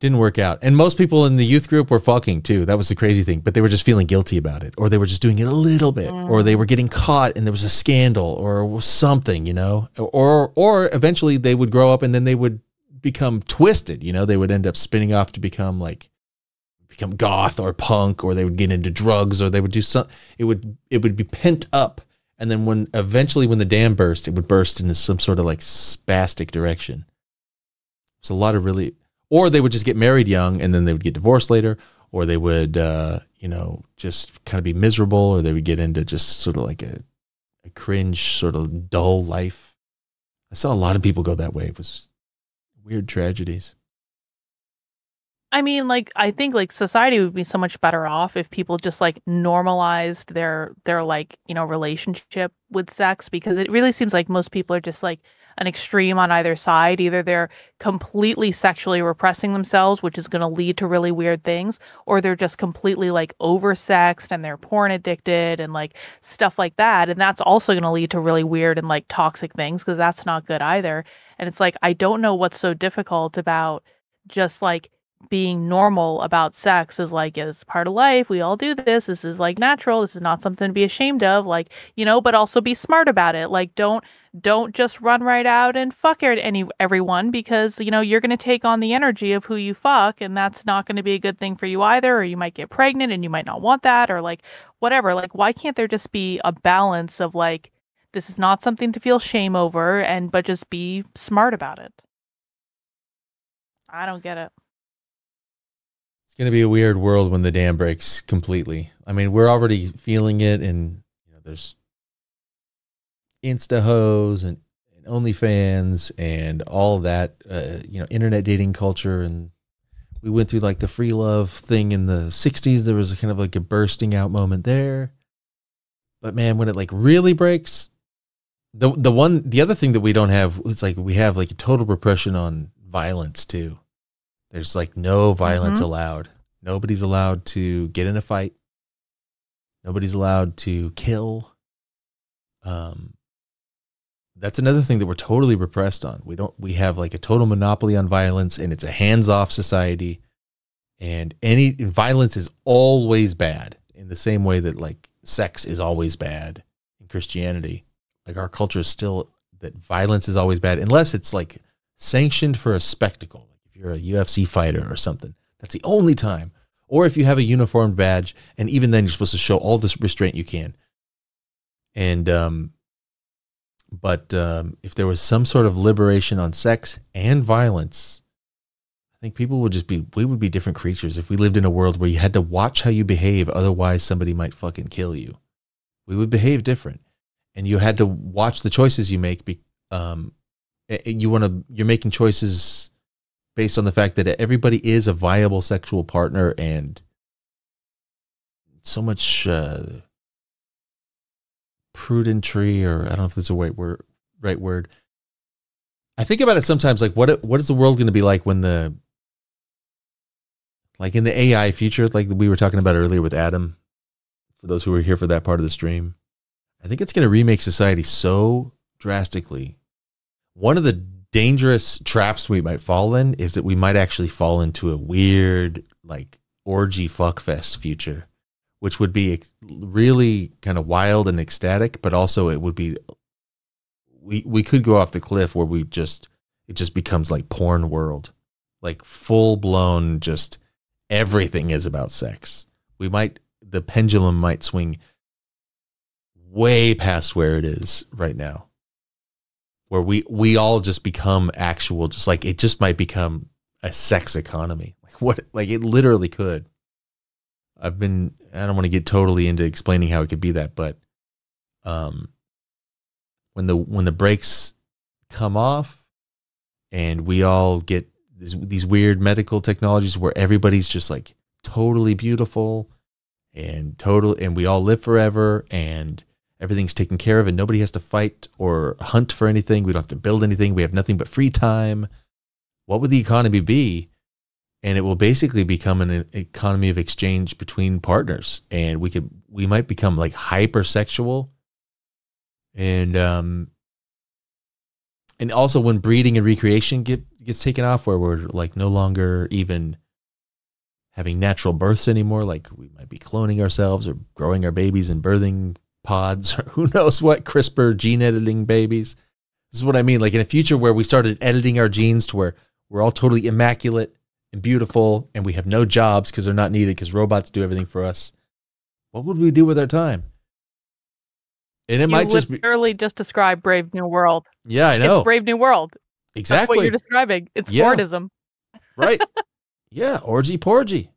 didn't work out. And most people in the youth group were fucking too. That was the crazy thing. But they were just feeling guilty about it, or they were just doing it a little bit, mm. or they were getting caught and there was a scandal or something, you know. Or or eventually they would grow up and then they would become twisted, you know. They would end up spinning off to become like become goth or punk, or they would get into drugs, or they would do some. It would it would be pent up, and then when eventually when the dam burst, it would burst into some sort of like spastic direction. It's a lot of really or they would just get married young and then they would get divorced later or they would uh, you know just kind of be miserable or they would get into just sort of like a, a cringe sort of dull life i saw a lot of people go that way it was weird tragedies I mean, like I think like society would be so much better off if people just like normalized their their like, you know, relationship with sex because it really seems like most people are just like an extreme on either side. Either they're completely sexually repressing themselves, which is going to lead to really weird things, or they're just completely like oversexed and they're porn addicted and like stuff like that. And that's also going to lead to really weird and like toxic things because that's not good either. And it's like, I don't know what's so difficult about just like being normal about sex is like it's part of life we all do this this is like natural this is not something to be ashamed of like you know but also be smart about it like don't don't just run right out and fuck er, any everyone because you know you're going to take on the energy of who you fuck and that's not going to be a good thing for you either or you might get pregnant and you might not want that or like whatever like why can't there just be a balance of like this is not something to feel shame over and but just be smart about it. I don't get it it's going to be a weird world when the dam breaks completely. I mean, we're already feeling it, and you know, there's Insta hoes and, and OnlyFans and all that. Uh, you know, internet dating culture, and we went through like the free love thing in the '60s. There was a kind of like a bursting out moment there, but man, when it like really breaks, the the one the other thing that we don't have it's like we have like a total repression on violence too there's like no violence mm-hmm. allowed. Nobody's allowed to get in a fight. Nobody's allowed to kill. Um, that's another thing that we're totally repressed on. We don't. We have like a total monopoly on violence, and it's a hands-off society. And any violence is always bad, in the same way that like sex is always bad in Christianity. Like our culture is still that violence is always bad, unless it's like sanctioned for a spectacle you're a UFC fighter or something. That's the only time. Or if you have a uniformed badge, and even then you're supposed to show all this restraint you can. And um, but um, if there was some sort of liberation on sex and violence, I think people would just be we would be different creatures if we lived in a world where you had to watch how you behave, otherwise somebody might fucking kill you. We would behave different, and you had to watch the choices you make. Be, um, you want to you're making choices based on the fact that everybody is a viable sexual partner and so much uh, prudentry, or I don't know if there's a right word. Right word. I think about it sometimes, like what what is the world going to be like when the like in the AI future, like we were talking about earlier with Adam. For those who were here for that part of the stream, I think it's going to remake society so drastically. One of the dangerous traps we might fall in is that we might actually fall into a weird like orgy fuckfest future which would be really kind of wild and ecstatic but also it would be we we could go off the cliff where we just it just becomes like porn world. Like full blown just everything is about sex. We might the pendulum might swing way past where it is right now where we we all just become actual just like it just might become a sex economy. Like what like it literally could. I've been i don't want to get totally into explaining how it could be that but um when the when the brakes come off and we all get these, these weird medical technologies where everybody's just like totally beautiful and total and we all live forever and Everything's taken care of and nobody has to fight or hunt for anything. We don't have to build anything. We have nothing but free time. What would the economy be? And it will basically become an economy of exchange between partners. And we could we might become like hypersexual and um and also when breeding and recreation get gets taken off where we're like no longer even having natural births anymore like we might be cloning ourselves or growing our babies and birthing pods or who knows what crispr gene editing babies this is what i mean like in a future where we started editing our genes to where we're all totally immaculate and beautiful and we have no jobs because they're not needed because robots do everything for us what would we do with our time and it you might just be literally just describe Brave New World. yeah i know It's Brave New World. That's exactly what you're describing. It's Yeah. Fordism. right yeah orgy porgy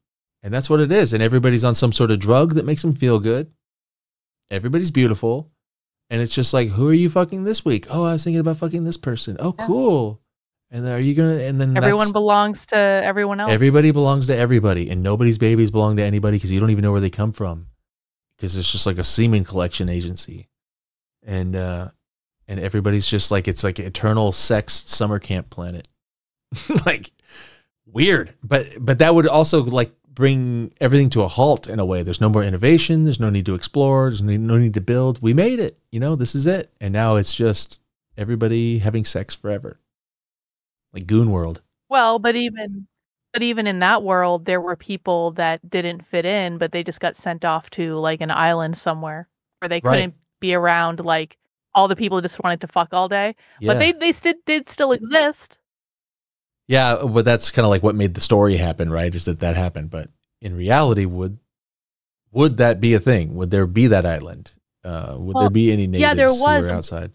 and that's what it is and everybody's on some sort of drug that makes them feel good everybody's beautiful. And it's just like who are you fucking this week? Oh i was thinking about fucking this person. Oh Yeah. cool. And then are you gonna and then Everyone belongs to everyone else. everybody belongs to everybody and nobody's babies belong to anybody because you don't even know where they come from. Because it's just like a semen collection agency. And uh and everybody's just like it's like eternal sex summer camp planet. Like weird. But but that would also like bring everything to a halt in a way. There's no more innovation. There's no need to explore. There's no need- to build. We made it. You know this is it. And now it's just everybody having sex forever. Like goon world. Well, but even but even in that world, there were people that didn't fit in, but they just got sent off to like an island somewhere where they couldn't be around like all the people who just wanted to fuck all day. yeah. But they they still did still exist. Yeah, but that's kind of like what made the story happen, right? Is that that happened? But in reality, would would that be a thing? Would there be that island? Uh, would there be any natives yeah, there was. outside?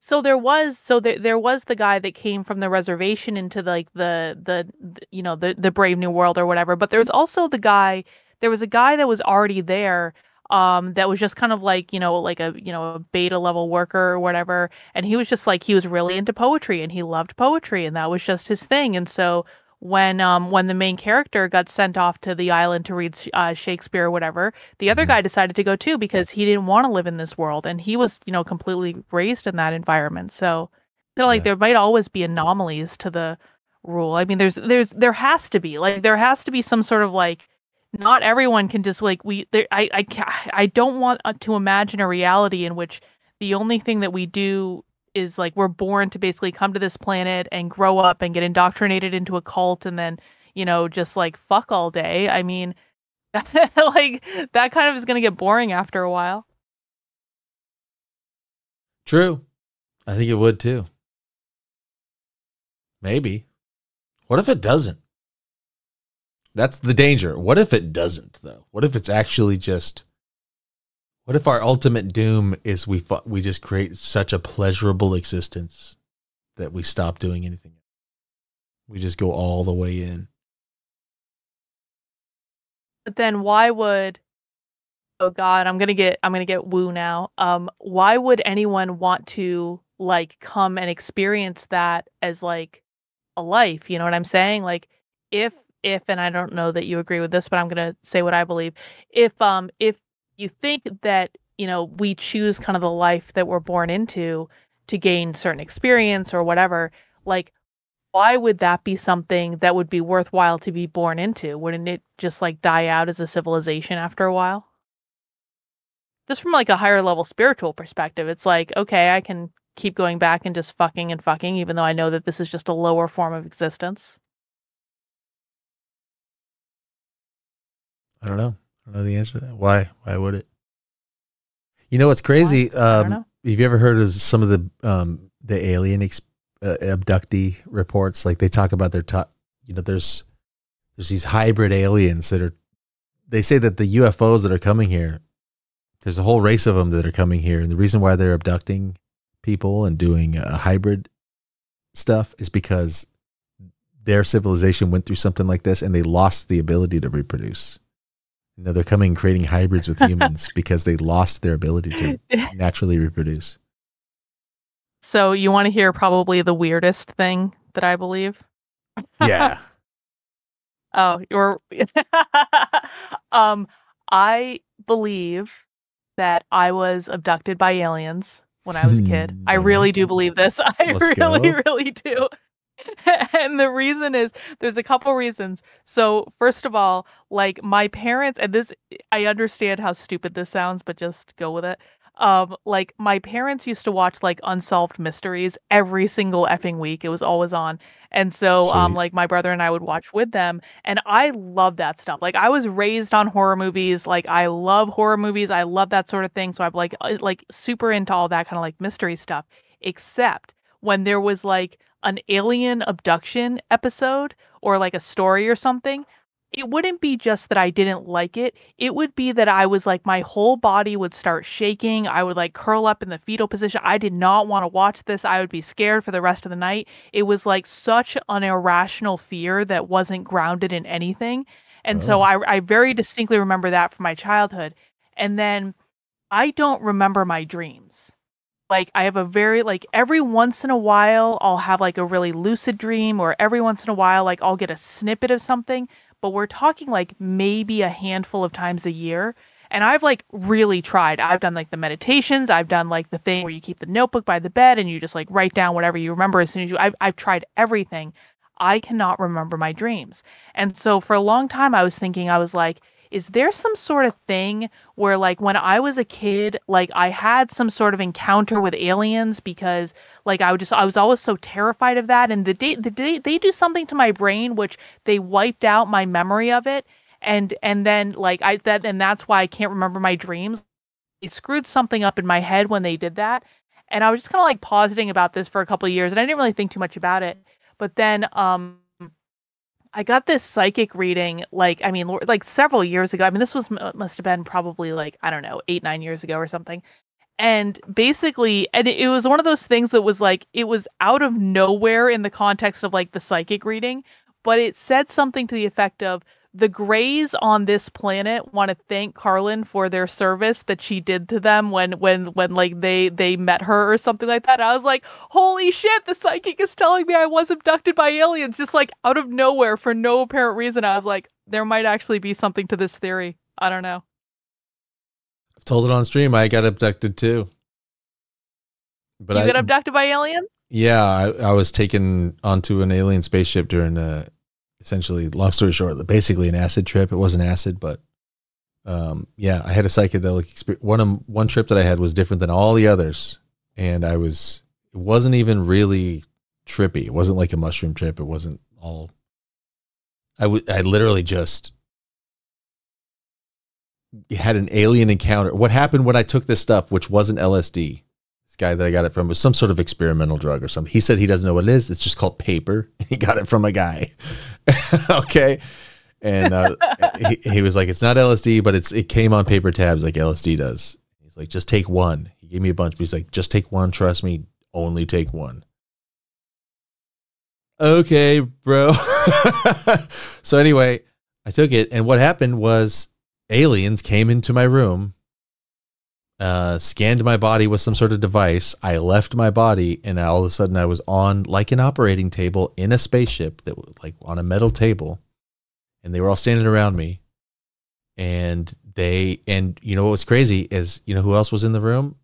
So there was so there there was the guy that came from the reservation into like the the, the you know the the Brave New World or whatever. But there was also the guy. There was a guy that was already there. Um, that was just kind of like you know like a you know a beta level worker or whatever, and he was just like he was really into poetry and he loved poetry and that was just his thing. And so when um when the main character got sent off to the island to read uh, Shakespeare or whatever, the other Mhm. guy decided to go too because he didn't want to live in this world and he was you know completely raised in that environment so feel like Yeah. there might always be anomalies to the rule i mean there's there's there has to be like there has to be some sort of like not everyone can just like we there i i i don't want uh, to imagine a reality in which the only thing that we do is like we're born to basically come to this planet and grow up and get indoctrinated into a cult and then you know just like fuck all day i mean like that kind of is going to get boring after a while. True, I think it would too. Maybe. What if it doesn't? That's the danger. What if it doesn't though? What if it's actually just What if our ultimate doom is we fu- we just create such a pleasurable existence that we stop doing anything? We just go all the way in. But then why would Oh god, I'm going to get I'm going to get woo now. Um why would anyone want to like come and experience that as like a life, you know what I'm saying? Like if if and I don't know that you agree with this, but I'm going to say what I believe. If um if you think that, you know, we choose kind of the life that we're born into to gain certain experience or whatever, like why would that be something that would be worthwhile to be born into? Wouldn't it just like die out as a civilization after a while? Just from like a higher level spiritual perspective, it's like, okay, I can keep going back and just fucking and fucking, even though I know that this is just a lower form of existence. I don't know. I don't know the answer to that. Why? Why would it? You know what's crazy? Um, know. have you ever heard of some of the um the alien ex- uh, abductee reports? Like they talk about their top. You know, there's there's these hybrid aliens that are. They say that the UFOs that are coming here, there's a whole race of them that are coming here, and the reason why they're abducting people and doing uh, hybrid stuff is because their civilization went through something like this and they lost the ability to reproduce. You know, they're coming creating hybrids with humans because they lost their ability to naturally reproduce. so you want to hear probably the weirdest thing that I believe? Yeah. Oh, you're um I believe that I was abducted by aliens when I was a kid. I really do believe this. I Let's really, go. really do. and the reason is there's a couple reasons. So, first of all, like my parents, and this, I understand how stupid this sounds, but just go with it. Um, like my parents used to watch like unsolved mysteries every single effing week. It was always on. And so, um, like my brother and I would watch with them, and I love that stuff. Like I was raised on horror movies. Like I love horror movies. I love that sort of thing. So I'm like, uh, like super into all that kind of like mystery stuff. Except when there was like an alien abduction episode or like a story or something, it wouldn't be just that I didn't like it. It would be that I was like, my whole body would start shaking. I would like curl up in the fetal position. I did not want to watch this. I would be scared for the rest of the night. It was like such an irrational fear that wasn't grounded in anything. And so Oh. I, I very distinctly remember that from my childhood. And then I don't remember my dreams like I have a very like every once in a while I'll have like a really lucid dream or every once in a while like I'll get a snippet of something, but we're talking like maybe a handful of times a year. And I've like really tried. I've done like the meditations, I've done like the thing where you keep the notebook by the bed and you just like write down whatever you remember as soon as you I've I've tried everything. I cannot remember my dreams. And so for a long time I was thinking I was like is there some sort of thing where like when I was a kid, like I had some sort of encounter with aliens because like I would just I was always so terrified of that and the day the day they do something to my brain which they wiped out my memory of it and and then like I that and that's why I can't remember my dreams. They screwed something up in my head when they did that. And I was just kind of like positing about this for a couple of years and I didn't really think too much about it. But then um I got this psychic reading, like, I mean, like several years ago. I mean, this was must have been probably like, I don't know, eight, nine years ago or something. And basically, and it, it was one of those things that was like, it was out of nowhere in the context of like the psychic reading, but it said something to the effect of, the Greys on this planet want to thank Karlyn for their service that she did to them when when when like they they met her or something like that. I was like, holy shit, the psychic is telling me I was abducted by aliens just like out of nowhere for no apparent reason. I was like, there might actually be something to this theory. I don't know. I've told it on stream. I got abducted too. But you I, get abducted by aliens? yeah, I, I was taken onto an alien spaceship during a essentially long story short, basically an acid trip. It wasn't acid, but um, yeah, I had a psychedelic experience. One of one trip that I had was different than all the others, and I was it wasn't even really trippy. It wasn't like a mushroom trip. It wasn't all. I would I literally just had an alien encounter. What happened when I took this stuff, which wasn't LSD? Guy that I got it from was some sort of experimental drug or something. He said he doesn't know what it is. It's just called paper. He got it from a guy. okay. And uh, he, he was like, it's not LSD, but it's it came on paper tabs like LSD does. He's like, just take one. He gave me a bunch, but he's like, just take one. Trust me, only take one. Okay, bro. so anyway, I took it, and what happened was aliens came into my room, uh, scanned my body with some sort of device. I left my body, and all of a sudden, I was on like an operating table in a spaceship that was like on a metal table, and they were all standing around me. And they, and you know what was crazy is, you know who else was in the room?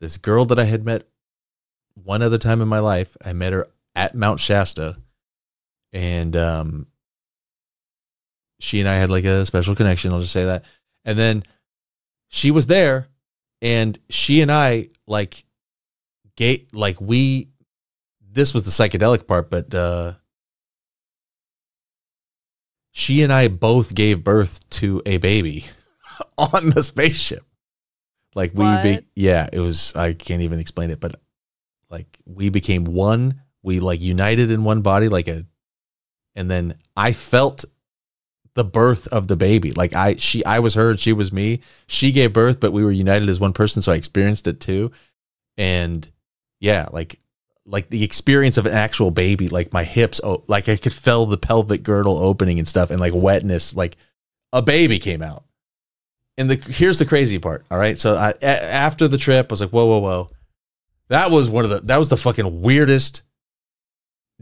This girl that I had met one other time in my life. I met her at Mount Shasta, and um, she and I had like a special connection. I'll just say that. And then she was there, and she and I like gate like we. This was the psychedelic part, but uh, she and I both gave birth to a baby on the spaceship. Like we, be, yeah, it was. I can't even explain it, but like we became one. We like united in one body, like a, and then I felt the birth of the baby. Like I, she, I was her, and she was me. She gave birth, but we were united as one person, so I experienced it too. And yeah, like, like the experience of an actual baby, like my hips, oh, like I could feel the pelvic girdle opening and stuff, and like wetness, like a baby came out. And the here's the crazy part. All right, so I, a, after the trip, I was like, whoa, whoa, whoa. That was one of the that was the fucking weirdest,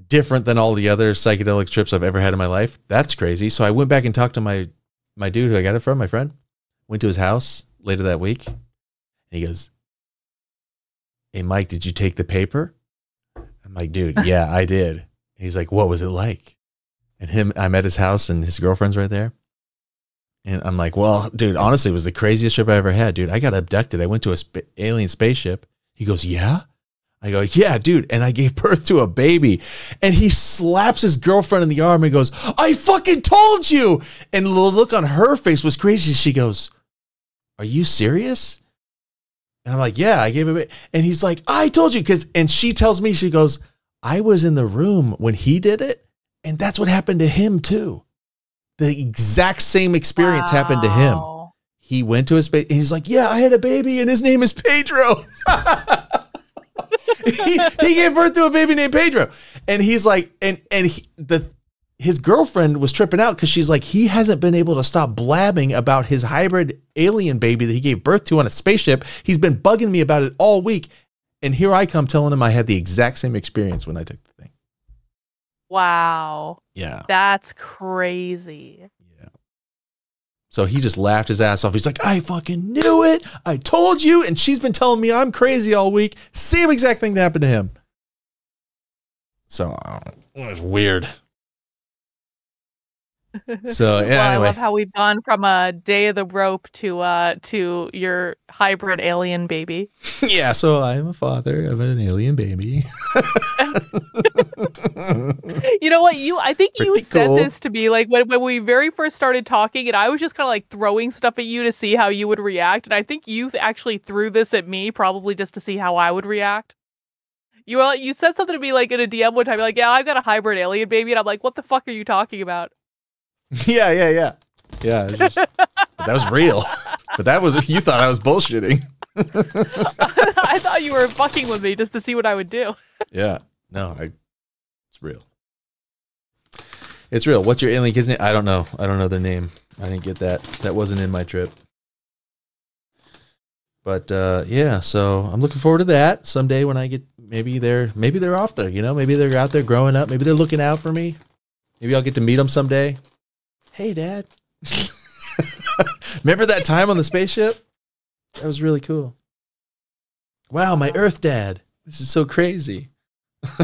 different than all the other psychedelic trips I've ever had in my life. That's crazy. So I went back and talked to my my dude who I got it from, my friend. Went to his house later that week, and he goes, "Hey Mike, did you take the paper?" I'm like, "Dude, yeah, I did." he's like, "What was it like?" And him, I'm at his house, and his girlfriend's right there. And I'm like, "Well, dude, honestly, it was the craziest trip I ever had, dude. I got abducted. I went to a sp- alien spaceship." He goes, "Yeah." I go, "Yeah, dude." And I gave birth to a baby. And he slaps his girlfriend in the arm and goes, "I fucking told you." And the look on her face was crazy. She goes, "Are you serious?" And I'm like, yeah, I gave him it. And he's like, I told you. Cause, and she tells me, she goes, I was in the room when he did it. And that's what happened to him too. The exact same experience happened to him. He went to his baby and he's like, yeah, I had a baby and his name is Pedro. he, he gave birth to a baby named Pedro. And he's like, and, and he, the, his girlfriend was tripping out because she's like, he hasn't been able to stop blabbing about his hybrid alien baby that he gave birth to on a spaceship. He's been bugging me about it all week. And here I come telling him I had the exact same experience when I took the thing. Wow. Yeah. That's crazy. So he just laughed his ass off. He's like, I fucking knew it. I told you. And she's been telling me I'm crazy all week. Same exact thing that happened to him. So uh, it was weird. So yeah, well, I love how we've gone from a day of the rope to uh to your hybrid alien baby. yeah, so I'm a father of an alien baby. You know what? You I think you said cool. this to me like when, when we very first started talking and I was just kind of like throwing stuff at you to see how you would react and I think you actually threw this at me probably just to see how I would react. You uh, you said something to me like in a DM one time you're like, "Yeah, I've got a hybrid alien baby." And I'm like, "What the fuck are you talking about?" yeah, yeah, yeah. Yeah. just- that was real. But that was you thought I was bullshitting. I thought you were fucking with me just to see what I would do. Yeah. No, I it's real. It's real. What's your alien kid's name? I don't know. I don't know their name. I didn't get that. That wasn't in my trip. But uh, yeah, so I'm looking forward to that someday when I get maybe they're maybe they're off there, you know, maybe they're out there growing up, maybe they're looking out for me. Maybe I'll get to meet them someday. Hey, Dad. Remember that time on the spaceship? That was really cool. Wow, my Earth Dad. This is so crazy.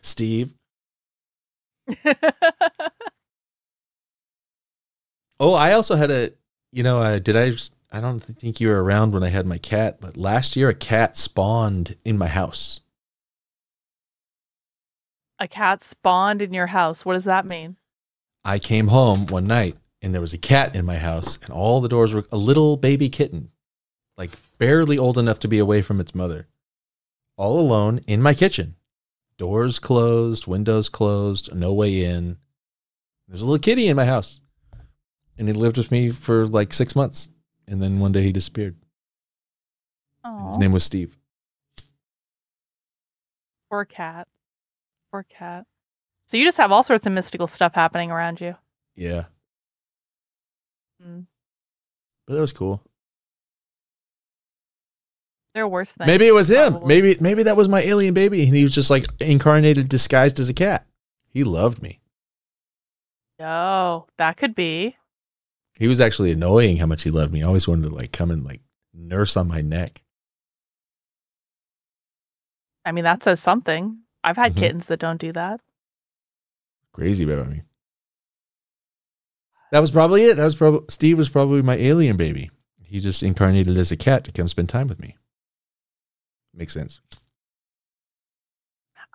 Steve. Oh, I also had a, you know, uh, did I, I don't think you were around when I had my cat, but last year a cat spawned in my house. A cat spawned in your house. What does that mean? I came home one night and there was a cat in my house and all the doors were a little baby kitten, like barely old enough to be away from its mother, all alone in my kitchen. Doors closed, windows closed, no way in. There's a little kitty in my house. And he lived with me for like six months. And then one day he disappeared. His name was Steve. poor cat. Poor cat. So you just have all sorts of mystical stuff happening around you. Yeah. Mm. But that was cool. There are worse things. Maybe it was him. probably. Maybe maybe that was my alien baby and he was just like incarnated disguised as a cat. He loved me. Oh, that could be. He was actually annoying how much he loved me. I always wanted to like come and like nurse on my neck. I mean, that says something. I've had Mhm. kittens that don't do that. Crazy about me. That was probably it. That was probably Steve was probably my alien baby. He just incarnated as a cat to come spend time with me. Makes sense.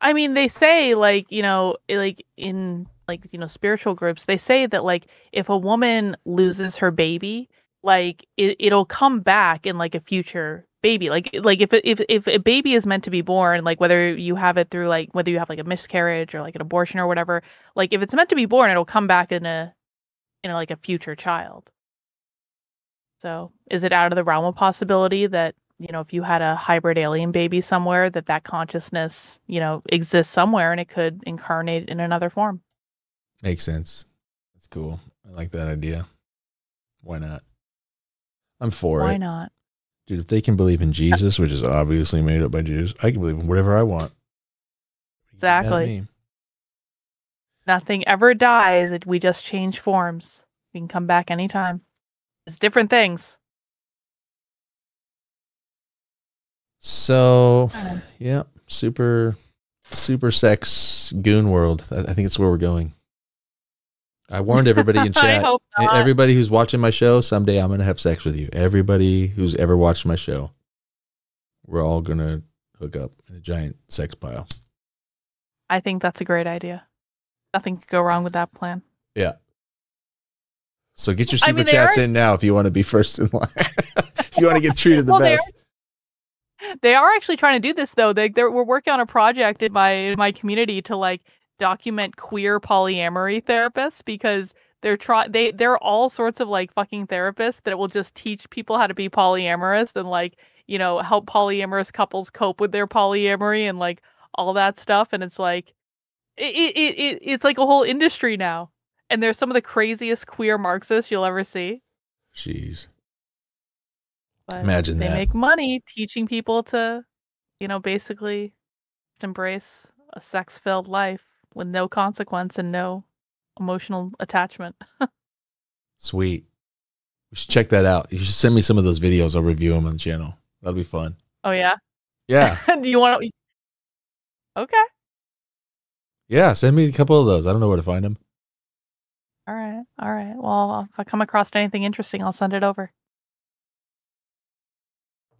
I mean, they say like, you know, like in like, you know, spiritual groups, they say that like if a woman loses her baby, like it, it'll come back in like a future baby. Like like if if if a baby is meant to be born, like whether you have it through like whether you have like a miscarriage or like an abortion or whatever, like if it's meant to be born, it'll come back in a in a, like a future child. So, is it out of the realm of possibility that you know if you had a hybrid alien baby somewhere that that consciousness you know exists somewhere and it could incarnate in another form Makes sense. That's cool. I like that idea. Why not? I'm for why it. Why not Dude, if they can believe in Jesus, which is obviously made up by Jews, I can believe in whatever I want. Exactly. nothing ever dies we just change forms we can come back anytime it's different things So, yeah, super super sex goon world. I think it's where we're going. I warned everybody in I chat. Everybody who's watching my show, someday I'm gonna have sex with you. Everybody who's ever watched my show, we're all gonna hook up in a giant sex pile. I think that's a great idea. Nothing could go wrong with that plan. Yeah. So get your I super mean, chats are- in now if you want to be first in line. if you want to get treated the Well, they best. They are actually trying to do this though. They they're, we're working on a project in my in my community to like document queer polyamory therapists because they're try they they're all sorts of like fucking therapists that will just teach people how to be polyamorous and like you know help polyamorous couples cope with their polyamory and like all that stuff and it's like it, it, it, it it's like a whole industry now and they're some of the craziest queer marxists you'll ever see Jeez. but Imagine they that. make money teaching people to, you know, basically embrace a sex filled life with no consequence and no emotional attachment. Sweet. We should check that out. You should send me some of those videos. I'll review them on the channel. That'll be fun. Oh yeah. Yeah. Do you want to? Okay. Yeah. Send me a couple of those. I don't know where to find them. All right. All right. Well, if I come across anything interesting, I'll send it over.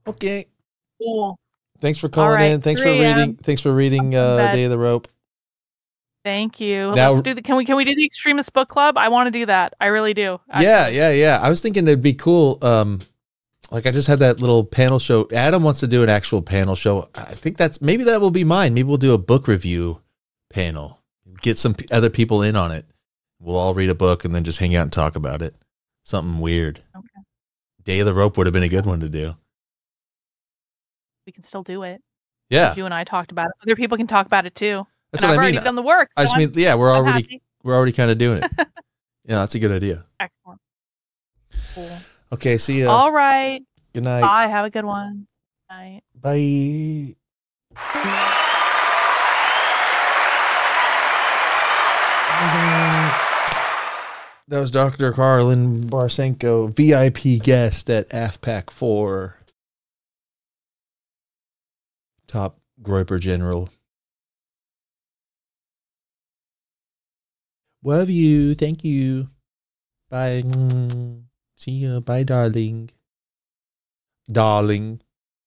Okay. Cool. Thanks for calling right, in. Thanks for reading. Thanks for reading uh. Day of the Rope. Thank you. Now- Let's do the. Can we can we do the extremist book club? I want to do that. I really do. Yeah, actually. yeah, yeah. I was thinking it'd be cool. Um, like I just had that little panel show. Adam wants to do an actual panel show. I think that's maybe that will be mine. Maybe we'll do a book review panel. Get some p- other people in on it. We'll all read a book and then just hang out and talk about it. Something weird. Okay. Day of the Rope would have been a good one to do. We can still do it. Yeah, You and I talked about it. Other people can talk about it too. That's and what I've I already mean. done the work. I just I'm- mean, yeah, we're I'm already happy. we're already kind of doing it. yeah, that's a good idea. Excellent. Cool. Okay, see ya. All right. Good night. Bye. Have a good one. Night. Bye. That was Dr. Karlyn Borysenko, VIP guest at AFPAC 4. Top Groyper General. Love you. Thank you. Bye. Mm. See you. Bye, darling. Darling.